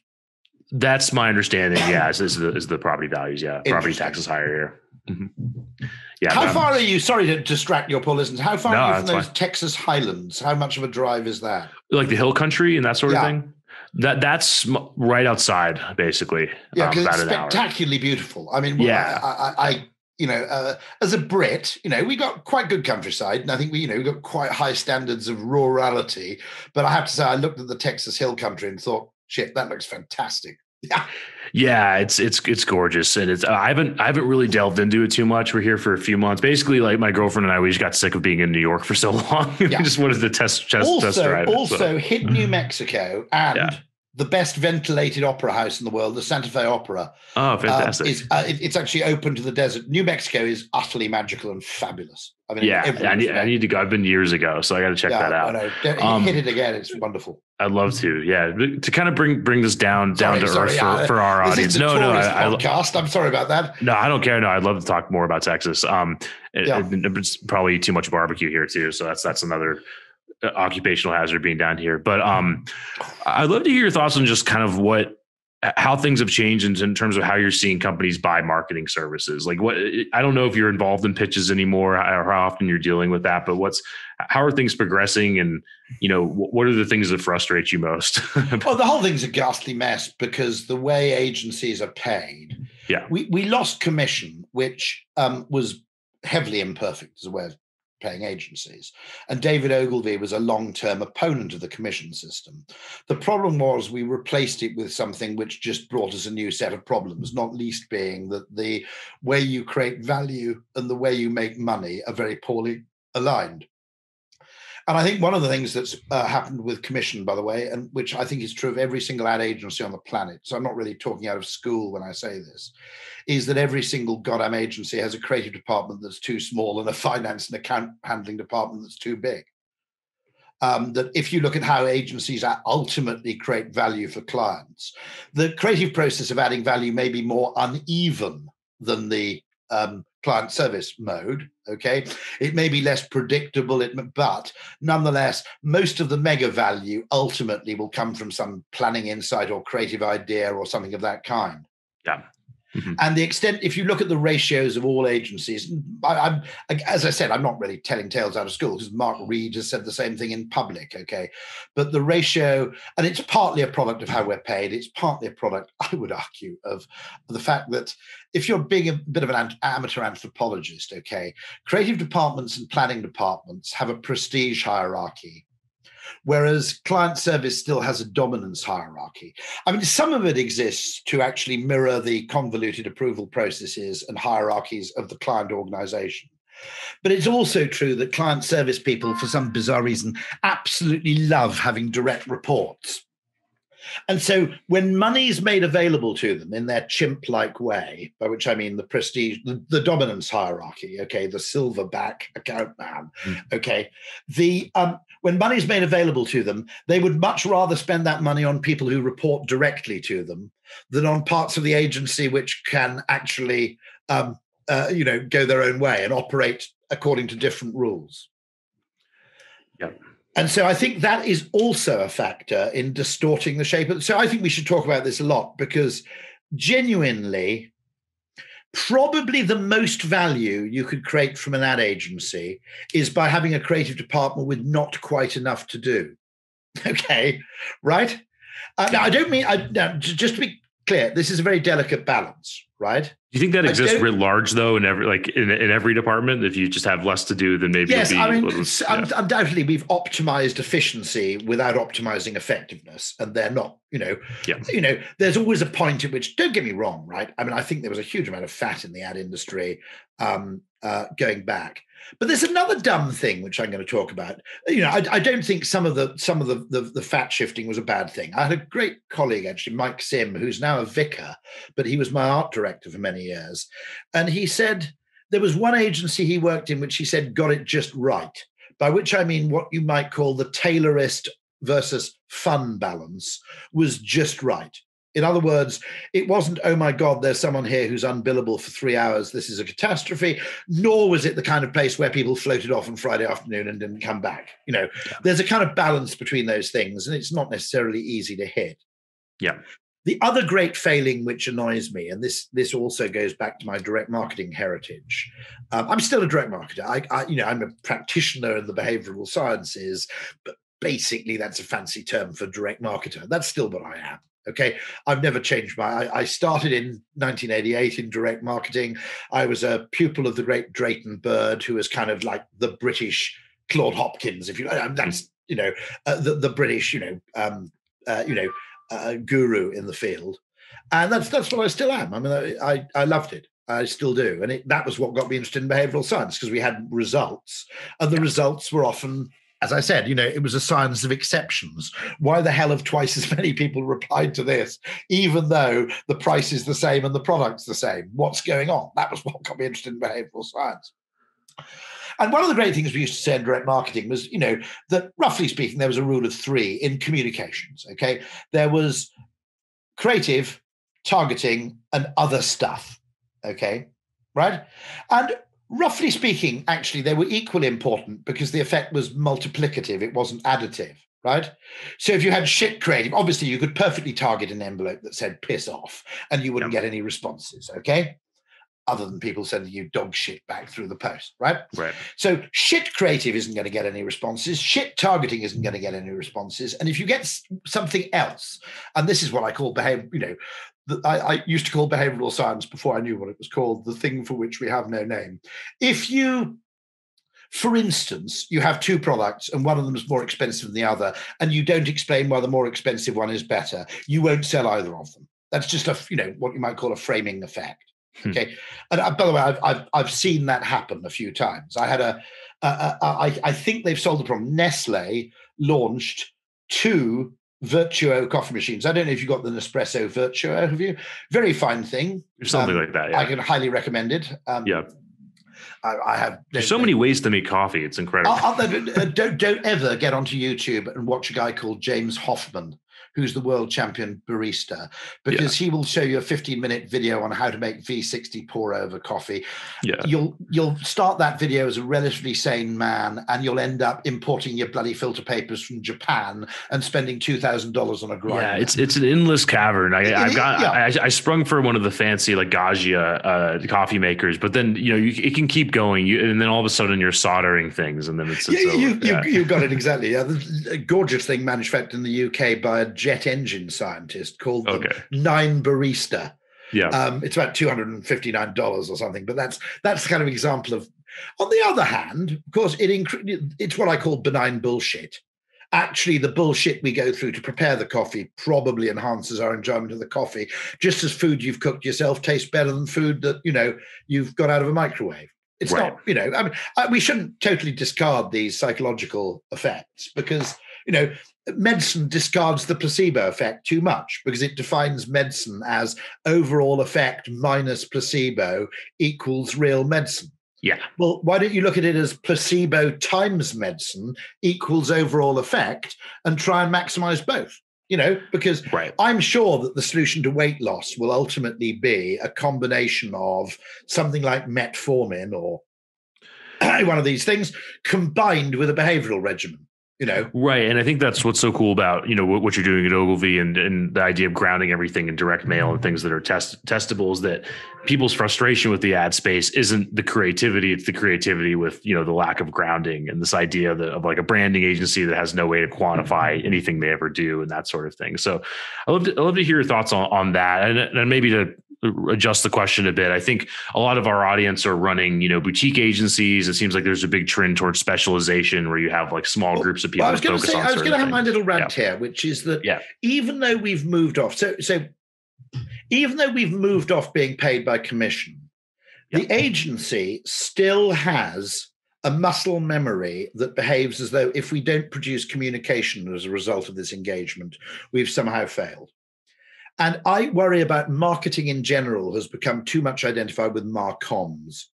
That's my understanding. Yeah, is, is the is the property values? Yeah, property taxes higher here. Mm-hmm.
Yeah. How far are you? Sorry to distract your poor listeners. How far no, are you from those fine. Texas Highlands? How much of a drive is that?
Like the hill country and that sort yeah. of thing. That that's right outside, basically.
Yeah, because um, it's spectacularly beautiful. I mean, yeah, I, I, I you know, uh, as a Brit, you know, we got quite good countryside, and I think we, you know, we got quite high standards of rurality. But I have to say, I looked at the Texas Hill Country and thought, shit, that looks fantastic.
Yeah. Yeah, it's it's it's gorgeous, and it's I haven't I haven't really delved into it too much. We're here for a few months. Basically, like my girlfriend and I, we just got sick of being in New York for so long. Yeah. we just wanted to test test
also,
test drive.
It, also, so. hit New Mexico and. Yeah the best ventilated opera house in the world, the Santa Fe Opera.
Oh, fantastic!
is, uh, it, it's actually open to the desert. New Mexico is utterly magical and fabulous.
I mean, yeah, I need, I need, to go. I've been years ago, so I got to check yeah, that out.
I um, hit it again; it's wonderful.
I'd love to, yeah, to kind of bring bring this down down to sorry, earth for, for, our audience. no, no, I,
podcast. I, I'm sorry about that.
No, I don't care. No, I'd love to talk more about Texas. Um, it, yeah. it, it's probably too much barbecue here too, so that's that's another uh, occupational hazard being down here. But um, I'd love to hear your thoughts on just kind of what how things have changed in, in, terms of how you're seeing companies buy marketing services. Like what I don't know if you're involved in pitches anymore or how often you're dealing with that, but what's how are things progressing and you know what are the things that frustrate you most?
well, the whole thing's a ghastly mess because the way agencies are paid.
Yeah.
We we lost commission, which um, was heavily imperfect as a way of paying agencies. And David Ogilvy was a long term opponent of the commission system. The problem was we replaced it with something which just brought us a new set of problems, not least being that the way you create value and the way you make money are very poorly aligned. And I think one of the things that's uh, happened with commission, by the way, and which I think is true of every single ad agency on the planet, so I'm not really talking out of school when I say this, is that every single goddamn agency has a creative department that's too small and a finance and account handling department that's too big. Um, that if you look at how agencies ultimately create value for clients, the creative process of adding value may be more uneven than the um, client service mode. Okay, it may be less predictable, but nonetheless, most of the mega value ultimately will come from some planning insight or creative idea or something of that kind.
Yeah. Mm-hmm.
And the extent, if you look at the ratios of all agencies, I, am as I said, I'm not really telling tales out of school because Mark Reed has said the same thing in public. Okay, but the ratio, and it's partly a product of how we're paid. It's partly a product, I would argue, of the fact that if you're being a bit of an amateur anthropologist, okay, creative departments and planning departments have a prestige hierarchy whereas client service still has a dominance hierarchy. I mean, some of it exists to actually mirror the convoluted approval processes and hierarchies of the client organization. But it's also true that client service people, for some bizarre reason, absolutely love having direct reports. And so when money is made available to them in their chimp like way, by which I mean the prestige, the, the dominance hierarchy, okay, the silverback account man, mm. okay, the um, when money is made available to them, they would much rather spend that money on people who report directly to them than on parts of the agency which can actually, um, uh, you know, go their own way and operate according to different rules.
Yeah.
And so I think that is also a factor in distorting the shape. Of, so I think we should talk about this a lot because genuinely, probably the most value you could create from an ad agency is by having a creative department with not quite enough to do. Okay, right? Uh, now, I don't mean, I, now, just to be clear, this is a very delicate balance, right?
Do you think that exists writ large though in every like in, in every department? If you just have less to do, then maybe
yes. I mean, little, yeah. undoubtedly we've optimized efficiency without optimizing effectiveness, and they're not. You know,
yeah.
You know, there's always a point at which. Don't get me wrong, right? I mean, I think there was a huge amount of fat in the ad industry um, uh, going back. But there's another dumb thing which I'm going to talk about. You know, I, I don't think some of the some of the, the, the fat shifting was a bad thing. I had a great colleague actually, Mike Sim, who's now a vicar, but he was my art director for many years, and he said there was one agency he worked in which he said got it just right. By which I mean what you might call the Taylorist versus fun balance was just right. In other words, it wasn't, oh my God, there's someone here who's unbillable for three hours. This is a catastrophe. Nor was it the kind of place where people floated off on Friday afternoon and didn't come back. You know, yeah. there's a kind of balance between those things, and it's not necessarily easy to hit.
Yeah.
The other great failing which annoys me, and this this also goes back to my direct marketing heritage. Um, I'm still a direct marketer. I, I, you know, I'm a practitioner in the behavioral sciences, but basically that's a fancy term for direct marketer. That's still what I am. Okay, I've never changed my. I, I, started in 1988 in direct marketing. I was a pupil of the great Drayton Bird, who was kind of like the British Claude Hopkins, if you. That's you know uh, the the British you know um, uh, you know uh, guru in the field, and that's that's what I still am. I mean, I I loved it. I still do, and it, that was what got me interested in behavioral science because we had results, and the results were often as I said, you know, it was a science of exceptions. Why the hell have twice as many people replied to this, even though the price is the same and the product's the same? What's going on? That was what got me interested in behavioral science. And one of the great things we used to say in direct marketing was, you know, that roughly speaking, there was a rule of three in communications. Okay. There was creative, targeting, and other stuff. Okay. Right. And roughly speaking, actually, they were equally important because the effect was multiplicative, it wasn't additive, right? So if you had shit creative, obviously you could perfectly target an envelope that said piss off and you wouldn't yep. get any responses, okay? Other than people sending you dog shit back through the post, right?
Right.
So shit creative isn't going to get any responses. Shit targeting isn't going to get any responses. And if you get something else, and this is what I call behavior, you know, I, I, used to call behavioral science before I knew what it was called, the thing for which we have no name. If you, for instance, you have two products and one of them is more expensive than the other, and you don't explain why the more expensive one is better, you won't sell either of them. That's just a, you know, what you might call a framing effect. Hmm. Okay. And uh, by the way, I've, I've, I've seen that happen a few times. I had a, a, a I, I think they've solved the problem. Nestle launched two Vertuo coffee machines. I don't know if you got the Nespresso Vertuo. have you? Very fine thing.
Something um, like that. Yeah. I
can highly recommend it.
Um, yeah.
I, I, have.
There's so many ways to make coffee. It's incredible.
Uh, uh, don't don't ever get onto YouTube and watch a guy called James Hoffmann who's the world champion barista, because yeah. he will show you a 15 minute video on how to make V60 pour over coffee.
Yeah.
You'll you'll start that video as a relatively sane man, and you'll end up importing your bloody filter papers from Japan and spending two thousand dollars on a grinder.
Yeah, it's it's an endless cavern. I, have got yeah. I, I, sprung for one of the fancy like Gaggia uh, coffee makers, but then you know you, it can keep going. You, and then all of a sudden you're soldering things, and then it's, it's
yeah, you, you, you got it exactly. Yeah, the gorgeous thing manufactured in the UK by a jet engine scientist called okay. Nine Barista.
Yeah,
um, it's about two hundred and fifty nine dollars or something. But that's that's the kind of example of. On the other hand, of course, it it's what I call benign bullshit. Actually, the bullshit we go through to prepare the coffee probably enhances our enjoyment of the coffee. Just as food you've cooked yourself tastes better than food that you know you've got out of a microwave. It's right. not, you know, I mean, we shouldn't totally discard these psychological effects because, you know, medicine discards the placebo effect too much because it defines medicine as overall effect minus placebo equals real medicine.
Yeah.
Well, why don't you look at it as placebo times medicine equals overall effect and try and maximize both? You know, because
right.
I'm sure that the solution to weight loss will ultimately be a combination of something like metformin or one of these things combined with a behavioral regimen you know
right and i think that's what's so cool about you know what, what you're doing at ogilvy and, and the idea of grounding everything in direct mail and things that are test testable is that people's frustration with the ad space isn't the creativity it's the creativity with you know the lack of grounding and this idea that, of like a branding agency that has no way to quantify mm-hmm. anything they ever do and that sort of thing so i love to, I love to hear your thoughts on, on that and, and maybe to adjust the question a bit. I think a lot of our audience are running, you know, boutique agencies. It seems like there's a big trend towards specialization where you have like small groups of people.
Well, I was going to say, I was going to have my little rant yeah. here, which is that yeah. even though we've moved off, so so even though we've moved off being paid by commission, yeah. the agency still has a muscle memory that behaves as though if we don't produce communication as a result of this engagement, we've somehow failed. And I worry about marketing in general has become too much identified with marcoms.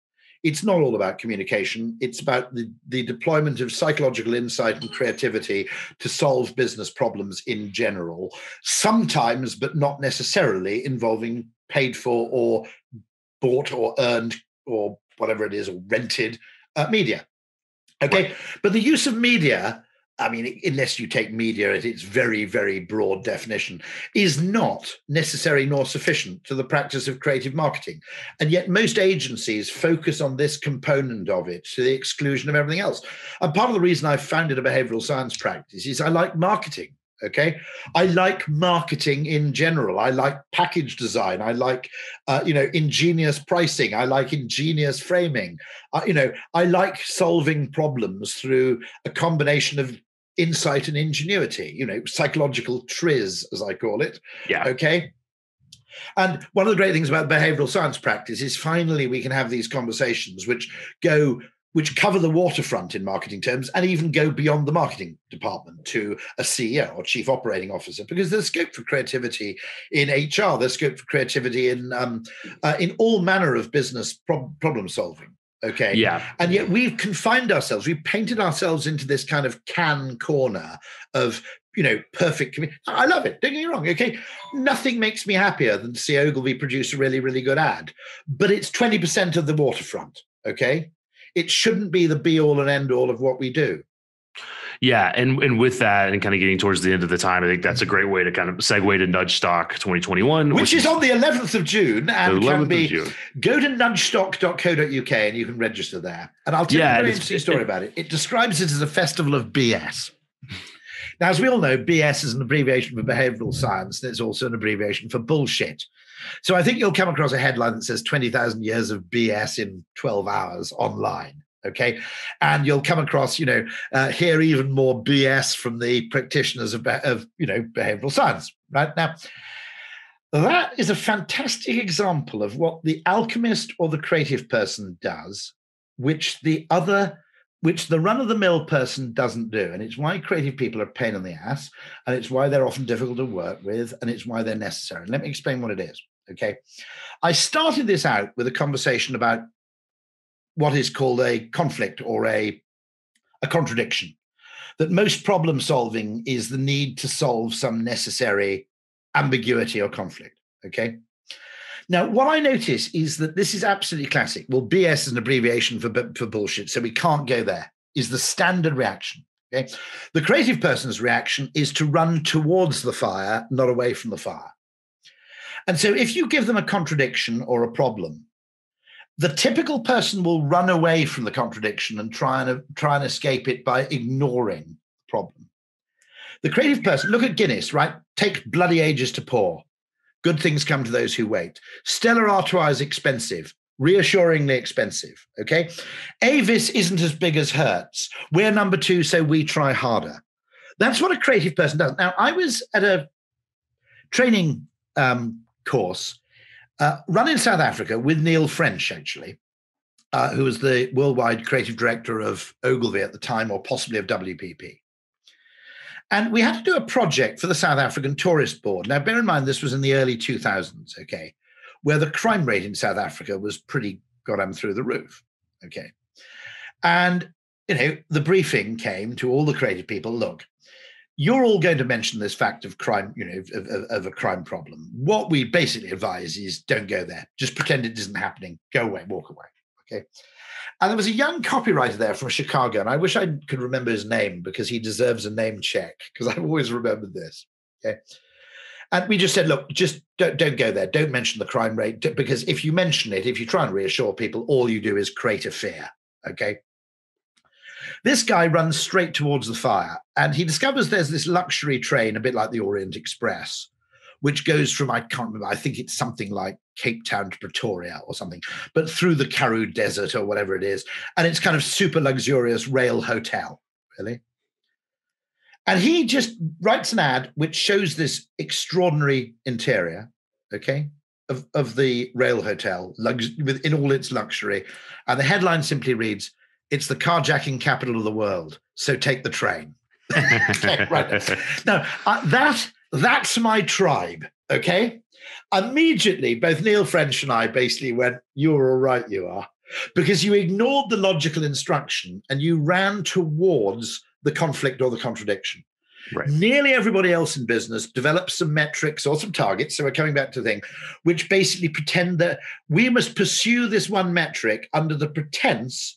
It's not all about communication. It's about the, the deployment of psychological insight and creativity to solve business problems in general, sometimes, but not necessarily, involving paid for or bought or earned or whatever it is, or rented uh, media. Okay. Right. But the use of media, I mean, unless you take media at its very, very broad definition, is not necessary nor sufficient to the practice of creative marketing. And yet, most agencies focus on this component of it to the exclusion of everything else. And part of the reason I founded a behavioral science practice is I like marketing. Okay, I like marketing in general. I like package design. I like, uh, you know, ingenious pricing. I like ingenious framing. Uh, you know, I like solving problems through a combination of insight and ingenuity. You know, psychological triz, as I call it.
Yeah.
Okay. And one of the great things about behavioral science practice is finally we can have these conversations which go which cover the waterfront in marketing terms and even go beyond the marketing department to a CEO or chief operating officer, because there's scope for creativity in HR, there's scope for creativity in um, uh, in all manner of business problem solving. Okay.
Yeah.
And yet we've confined ourselves, we've painted ourselves into this kind of can corner of you know, perfect. I love it. Don't get me wrong. Okay. Nothing makes me happier than to see Ogilvy produce a really, really good ad, but it's 20% of the waterfront. Okay it shouldn't be the be all and end all of what we do.
Yeah, and and with that, and kind of getting towards the end of the time, I think that's a great way to kind of segue to Nudgestock 2021,
which, which is, on the 11th of June, and can be go to nudgestock.co.uk and you can register there. And I'll tell yeah, you a very interesting story it, about it. It describes it as a festival of BS. Now, as we all know, BS is an abbreviation for behavioral science, and it's also an abbreviation for bullshit. So I think you'll come across a headline that says 20,000 years of BS in 12 hours online. Okay. And you'll come across, you know, uh, hear even more BS from the practitioners of, of, you know, behavioral science. Right now, that is a fantastic example of what the alchemist or the creative person does, which the other which the run of the mill person doesn't do. And it's why creative people are pain in the ass, and it's why they're often difficult to work with, and it's why they're necessary. Let me explain what it is. Okay. I started this out with a conversation about what is called a conflict or a, a contradiction. That most problem solving is the need to solve some necessary ambiguity or conflict. Okay. Now, what I notice is that this is absolutely classic. Well, BS is an abbreviation for, for bullshit, so we can't go there, is the standard reaction. Okay. The creative person's reaction is to run towards the fire, not away from the fire. And so if you give them a contradiction or a problem, the typical person will run away from the contradiction and try and try and escape it by ignoring the problem. The creative person, look at Guinness, right? Take bloody ages to pour. Good things come to those who wait. Stella Artois is expensive, reassuringly expensive. Okay. Avis isn't as big as Hertz. We're number two, so we try harder. That's what a creative person does. Now, I was at a training um, course uh, run in South Africa with Neil French, actually, uh, who was the worldwide creative director of Ogilvy at the time, or possibly of WPP. And we had to do a project for the South African Tourist Board. Now, bear in mind, this was in the early 2000s, okay, where the crime rate in South Africa was pretty goddamn through the roof, okay. And, you know, the briefing came to all the creative people look, you're all going to mention this fact of crime, you know, of, of, of, a crime problem. What we basically advise is don't go there. Just pretend it isn't happening. Go away, walk away. Okay. And there was a young copywriter there from Chicago, and I wish I could remember his name because he deserves a name check because I've always remembered this. Okay. And we just said, look, just don't, don't go there. Don't mention the crime rate because if you mention it, if you try and reassure people, all you do is create a fear. Okay. This guy runs straight towards the fire and he discovers there's this luxury train, a bit like the Orient Express, which goes from, I can't remember, I think it's something like Cape Town to Pretoria or something, but through the Karoo Desert or whatever it is. And it's kind of super luxurious rail hotel, really. And he just writes an ad which shows this extraordinary interior, okay, of, of the rail hotel lux- with, in all its luxury. And the headline simply reads, It's the carjacking capital of the world. So take the train. okay, right. Now, uh, that that's my tribe, okay? Immediately, both Neil French and I basically went, You're all right, you are. Because you ignored the logical instruction and you ran towards the conflict or the contradiction. Right. Nearly everybody else in business develops some metrics or some targets. So we're coming back to the thing, which basically pretend that we must pursue this one metric under the pretense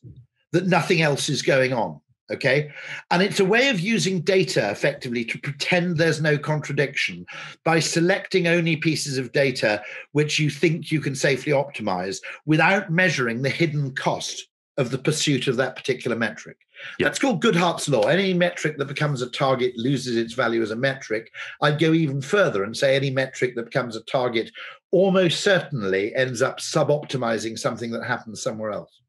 that nothing else is going on. Okay. And it's a way of using data effectively to pretend there's no contradiction by selecting only pieces of data which you think you can safely optimize without measuring the hidden cost of the pursuit of that particular metric. Yep. That's called Goodhart's law. Any metric that becomes a target loses its value as a metric. I'd go even further and say any metric that becomes a target almost certainly ends up sub-optimizing something that happens somewhere else.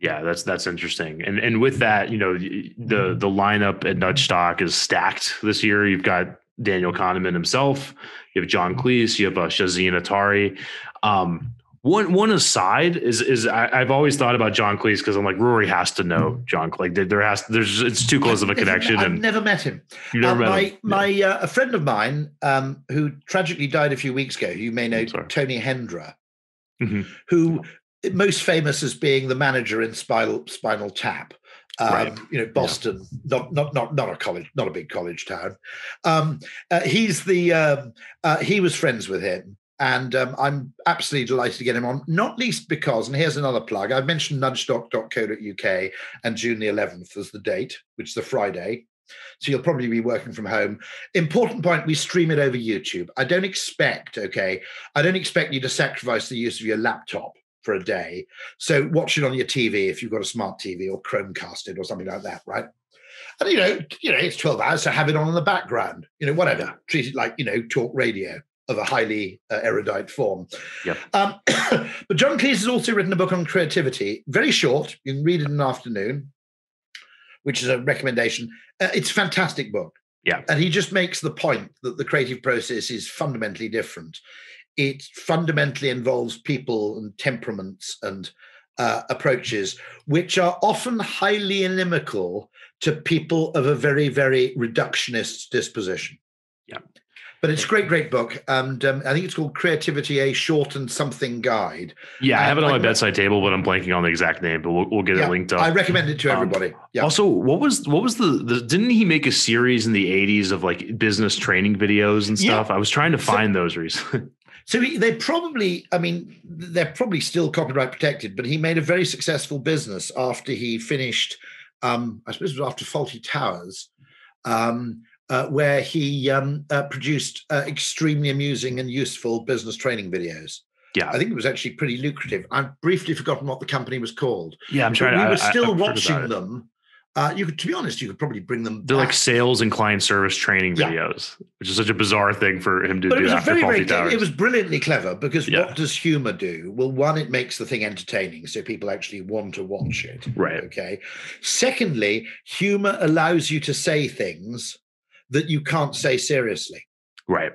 Yeah, that's that's interesting. And and with that, you know, the the lineup at Nudgestock is stacked this year. You've got Daniel Kahneman himself, you have John Cleese, you have uh, Shahzeen Attari. Um, one one aside is is I, have always thought about John Cleese because I'm like Rory has to know hmm. John. Like there has there's it's too close of a connection.
I've
and
never met him.
You never
uh,
met
my
him.
my uh, a friend of mine um, who tragically died a few weeks ago. You may know Tony Hendra, mm-hmm. who most famous as being the manager in Spinal Spinal Tap. Um, right. You know, Boston, yeah. not not not not a college, not a big college town. Um, uh, he's the um, uh, he was friends with him, and um, I'm absolutely delighted to get him on, not least because, and here's another plug I've mentioned nudgestock.co.uk and June the 11th as the date, which is the Friday. So you'll probably be working from home. Important point we stream it over YouTube. I don't expect, okay, I don't expect you to sacrifice the use of your laptop for a day. So watch it on your TV if you've got a smart TV or Chromecast it or something like that, right? And you know, you know, it's 12 hours, so have it on in the background, you know, whatever. Treat it like, you know, talk radio of a highly uh, erudite form.
Yep.
Um, but John Cleese has also written a book on creativity, very short. You can read it in an afternoon, which is a recommendation. Uh, it's a fantastic book.
Yeah.
And he just makes the point that the creative process is fundamentally different. It fundamentally involves people and temperaments and uh, approaches, which are often highly inimical to people of a very, very reductionist disposition.
Yeah.
But it's a great, great book. And um, I think it's called Creativity, a Short and Something Guide.
Yeah, I have it on my bedside table, but I'm blanking on the exact name, but we'll, we'll get yeah, it linked up.
I recommend it to um, everybody. Um,
yeah. Also, what was what was the, the didn't he make a series in the 80s of like business training videos and stuff? Yeah. I was trying to find so, those recently.
So he, they probably, I mean, they're probably still copyright protected, but he made a very successful business after he finished, um, I suppose it was after Fawlty Towers, um, uh, where he um, uh, produced uh, extremely amusing and useful business training videos.
Yeah,
I think it was actually pretty lucrative. I've briefly forgotten what the company was called.
Yeah, I'm trying.
we were still I, watching them. Uh, you could, to be honest, you could probably bring them.
They're back. like sales and client service training yeah. videos, which is such a bizarre thing for him to
but
do.
It was
after
very, very,
Towers.
It was brilliantly clever because yeah. what does humor do? Well, one, it makes the thing entertaining, so people actually want to watch it.
Right.
Okay. Secondly, humor allows you to say things that you can't say seriously.
Right.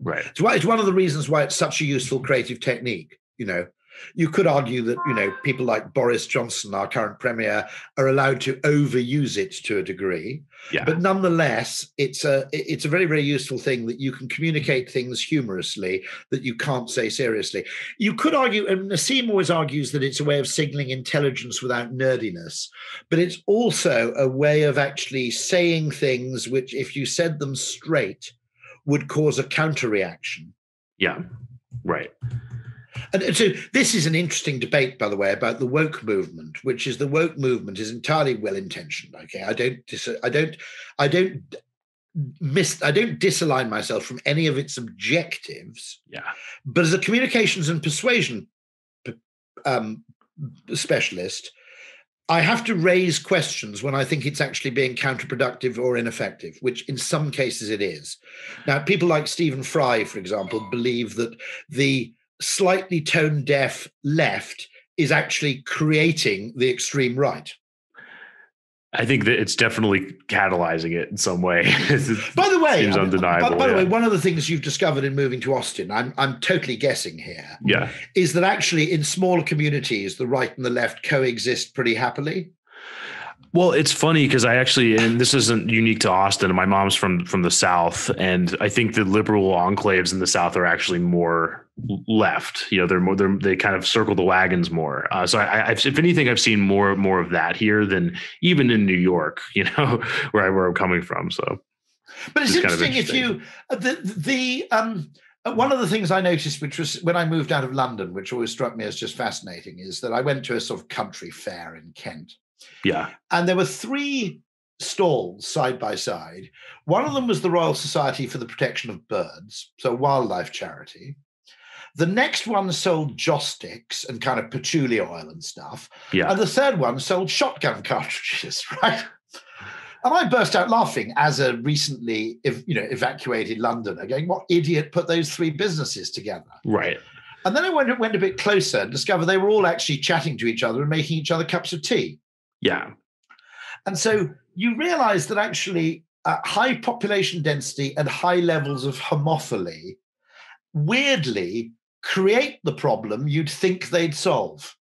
Right.
It's, why, it's one of the reasons why it's such a useful creative technique. You know, you could argue that you know people like Boris Johnson, our current premier, are allowed to overuse it to a degree.
Yeah.
But nonetheless, it's a it's a very very useful thing that you can communicate things humorously that you can't say seriously. You could argue, and Nassim always argues that it's a way of signaling intelligence without nerdiness, but it's also a way of actually saying things which, if you said them straight, would cause a counter reaction.
Yeah. Right.
And so this is an interesting debate, by the way, about the woke movement, which is the woke movement is entirely well intentioned. Okay, I don't, dis- I don't, I don't miss, I don't disalign myself from any of its objectives.
Yeah,
but as a communications and persuasion um, specialist, I have to raise questions when I think it's actually being counterproductive or ineffective, which in some cases it is. Now, people like Stephen Fry, for example, believe that the slightly tone deaf left is actually creating the extreme right.
I think that it's definitely catalyzing it in some way.
by the way,
seems undeniable.
By, by
yeah.
the way, one of the things you've discovered in moving to Austin, I'm I'm totally guessing here,
yeah,
is that actually in smaller communities, the right and the left coexist pretty happily.
Well, it's funny because I actually, and this isn't unique to Austin. My mom's from from the South, and I think the liberal enclaves in the South are actually more left. You know, they're more they're, they kind of circle the wagons more. Uh, so, I, I've, if anything, I've seen more more of that here than even in New York. You know, where I where I'm coming from. So,
but it's,
It's of
interesting, if you uh, the the um uh, one of the things I noticed, which was when I moved out of London, which always struck me as just fascinating, is that I went to a sort of country fair in Kent,
yeah,
and there were three stalls side by side. One of them was the Royal Society for the Protection of Birds, so a wildlife charity. The next one sold joss sticks and kind of patchouli oil and stuff.
yeah,
And the third one sold shotgun cartridges, right? And I burst out laughing as a recently, you know, evacuated Londoner, going, "What idiot put those three businesses together?"
right.
And then I went, went a bit closer and discovered they were all actually chatting to each other and making each other cups of tea.
Yeah,
And so you realize that actually uh, high population density and high levels of homophily weirdly create the problem you'd think they'd solve.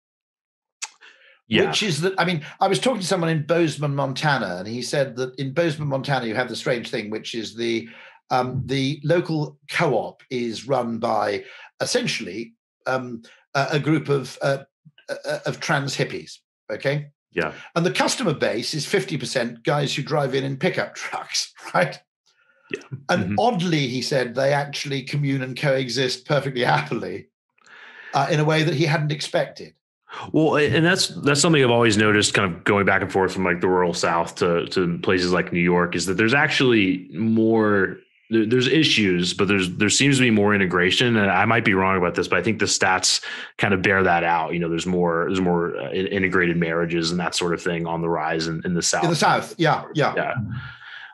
yeah,
Which is that, I mean, I was talking to someone in Bozeman, Montana, and he said that in Bozeman, Montana, you have the strange thing, which is the um, the local co-op is run by essentially um, a, a group of uh, uh, of trans hippies. Okay,
yeah,
and the customer base is 50% guys who drive in in pickup trucks, right?
Yeah.
And
Mhm.
oddly, he said they actually commune and coexist perfectly happily uh, in a way that he hadn't expected.
Well, and that's that's something I've always noticed, kind of going back and forth from like the rural South to to places like New York, is that there's actually more. There's issues, but there's there seems to be more integration, and I might be wrong about this, but I think the stats kind of bear that out. You know, there's more there's more uh, integrated marriages and that sort of thing on the rise in, in the South.
In the South, yeah, yeah.
yeah.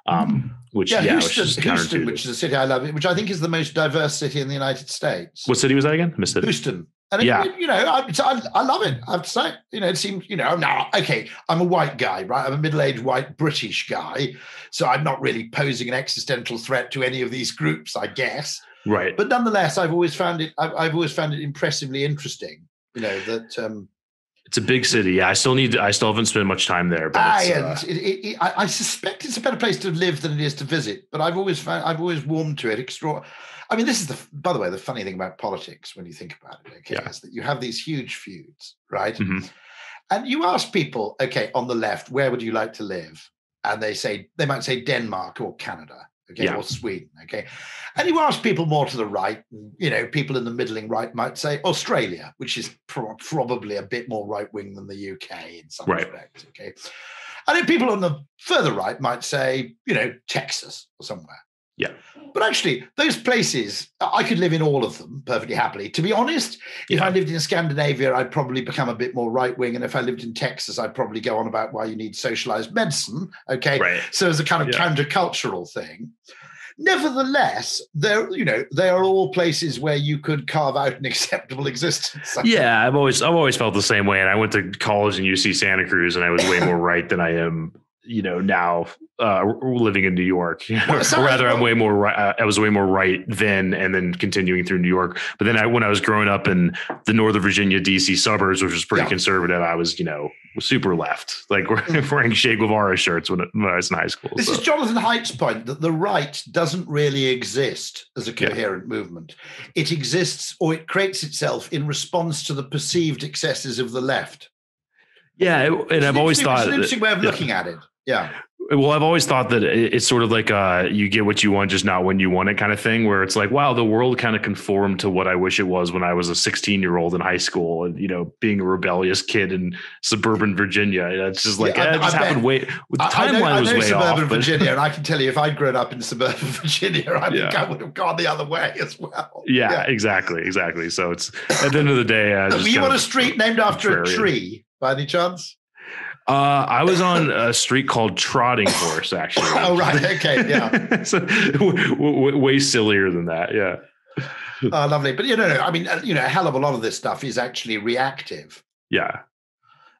Um, which
Yeah,
yeah, which
Houston,
is
Houston, which is a city I love, which I think is the most diverse city in the United States.
what city was that again? I missed it.
Houston. And it-
Yeah.
you know, I, it's- I, I love it. I have to say, you know, it seems, you know, now, okay, I'm a white guy, right? I'm a middle-aged white British guy, so I'm not really posing an existential threat to any of these groups, I guess.
Right.
But nonetheless, I've always found it. I've, I've always found it impressively interesting. You know that. Um,
It's a big city. Yeah, I still need. I still haven't spent much time there, but
I, and
uh,
it, it, it, I, I suspect it's a better place to live than it is to visit. But I've always found I've always warmed to it. Extra. I mean, this is the. By the way, the funny thing about politics, when you think about it, okay,
Yeah.
is that you have these huge feuds, right?
Mhm.
And you ask people, okay, on the left, where would you like to live? And they say they might say Denmark or Canada, okay,
Yeah.
or Sweden, okay. And you ask people more to the right, you know, people in the middling right might say Australia, which is pro- probably a bit more right wing than the UK in some
Right.
respects, okay. And then people on the further right might say, you know, Texas or somewhere.
Yeah.
But actually, those places, I could live in all of them perfectly happily. To be honest, if
Yeah.
I lived in Scandinavia, I'd probably become a bit more right wing. And if I lived in Texas, I'd probably go on about why you need socialized medicine. Okay.
right.
So as a kind of
Yeah.
countercultural thing. Nevertheless, there, you know, they are all places where you could carve out an acceptable existence.
Yeah, I've always I've always felt the same way, and I went to college in UC Santa Cruz, and I was way more right than I am, you know, now uh, living in New York.
Well,
or rather, I'm way more right. Uh, I was way more right then, and then continuing through New York. But then, I when I was growing up in the Northern Virginia DC suburbs, which was pretty
Yeah.
conservative, I was you know super left, like wearing Che Guevara shirts when, when I was in high school.
This
so.
is Jonathan Haidt's point that the right doesn't really exist as a
Yeah.
coherent movement. It exists or it creates itself in response to the perceived excesses of the left.
yeah, and I've always thought
it's an
that-
interesting way of
yeah.
looking at it. Yeah.
Well, I've always thought that it's sort of like uh, you get what you want, just not when you want it kind of thing, where it's like, wow, the world kind of conformed to what I wish it was when I was a 16 year old in high school and, you know, being a rebellious kid in suburban Virginia. It's just like,
Yeah, I-
eh, it just
I bet-
happened way, the
I- I know,
timeline
I
was
know
way
suburban
off. but-
Virginia, and I can tell you if I'd grown up in suburban Virginia, I think
Yeah.
I would have gone the other way as well.
yeah, exactly. Exactly. So it's at the end of the day, uh,
you on a street named after a tree by any chance?
Uh, I was on a street called Trotting Horse, actually.
oh, right. Okay. Yeah.
so, w- w- way sillier than that. Yeah.
Oh, lovely. But you know, I mean, you know, a hell of a lot of this stuff is actually reactive.
Yeah.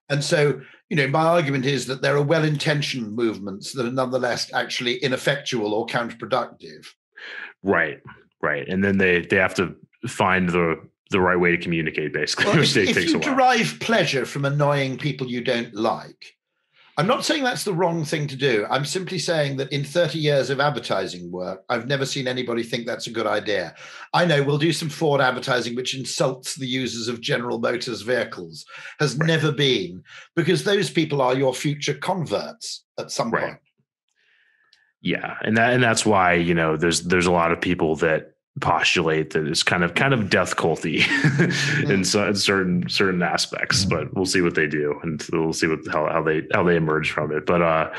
And so, you know, my argument is that there are well intentioned movements that are nonetheless actually ineffectual or counterproductive.
Right. Right. And then they, they have to find the the right way to communicate, basically.
Well, if, if you derive pleasure from annoying people you don't like, I'm not saying that's the wrong thing to do. I'm simply saying that in 30 years of advertising work, I've never seen anybody think that's a good idea. I know we'll do some Ford advertising which insults the users of General Motors vehicles, has right. never been, because those people are your future converts at some right. point.
Yeah, and that and that's why you know there's there's a lot of people that postulate that it's kind of kind of death culty in, so, in certain certain aspects but we'll see what they do and we'll see what how, how they how they emerge from it. But uh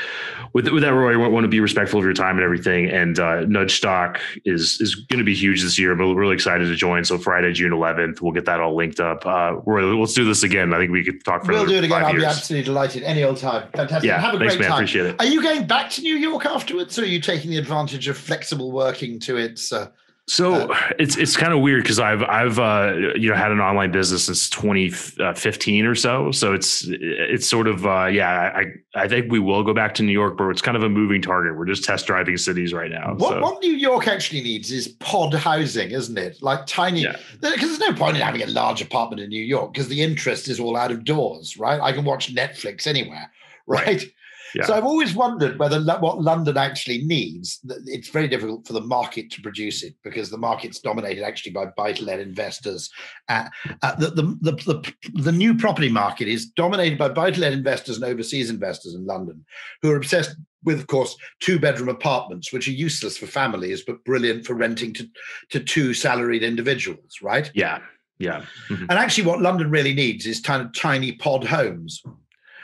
with, with that Rory i want to be respectful of your time and everything. And uh Nudgestock is is going to be huge this year i'm really excited to join. So friday june 11th we'll get that all linked up. Uh Rory let's do this again. I think we could talk for
we'll do it again. i'll
years.
be absolutely delighted any old time. Fantastic.
Yeah
have a
thanks,
great
man.
time.
Appreciate it.
Are you going back to new york afterwards or are you taking the advantage of flexible working to its uh,
so uh, it's it's kind of weird because I've I've uh, you know had an online business since 2015 or so. So it's it's sort of uh, yeah. I I think we will go back to New York, but it's kind of a moving target. We're just test driving cities right now.
What
so.
what New York actually needs is pod housing, isn't it? Like tiny. Because yeah. there's no point in having a large apartment in New York because the interest is all out of doors, right? I can watch Netflix anywhere, right? right. Yeah. So I've always wondered whether what London actually needs. It's very difficult for the market to produce it because the market's dominated actually by buy-to-let investors. Uh, uh, the, the, the, the, the new property market is dominated by buy-to-let investors and overseas investors in London, who are obsessed with, of course, two-bedroom apartments, which are useless for families but brilliant for renting to to two salaried individuals. Right?
Yeah. Yeah.
Mm-hmm. And actually, what London really needs is kind of tiny pod homes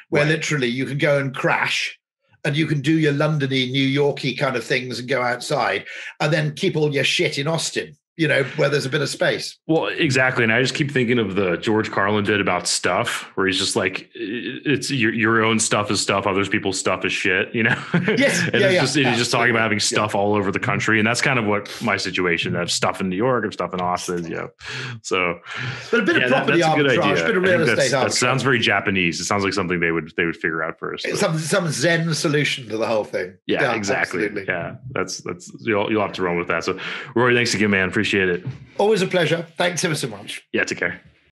where right. literally you can go and crash and you can do your Londony, New Yorky kind of things and go outside and then keep all your shit in Austin you know, where there's a bit of space.
Well, exactly. And I just keep thinking of the George Carlin did about stuff, where he's just like, it's your, your own stuff is stuff, others people's stuff is shit, you know?
Yes.
and
yeah,
it's
yeah,
just, he's just talking about having stuff yeah. all over the country. And that's kind of what my situation. I have stuff in New York, I have stuff in Austin, you know. So,
but a bit yeah, of property that, arbitrage, a bit of real estate
That sounds very Japanese. It sounds like something they would they would figure out first.
Some some Zen solution to the whole thing.
Yeah, yeah exactly. Absolutely. Yeah, that's that's you'll you'll have to run with that. So, Rory, thanks again, man. Appreciate it.
Always a pleasure. Thanks ever so much.
Yeah, take care.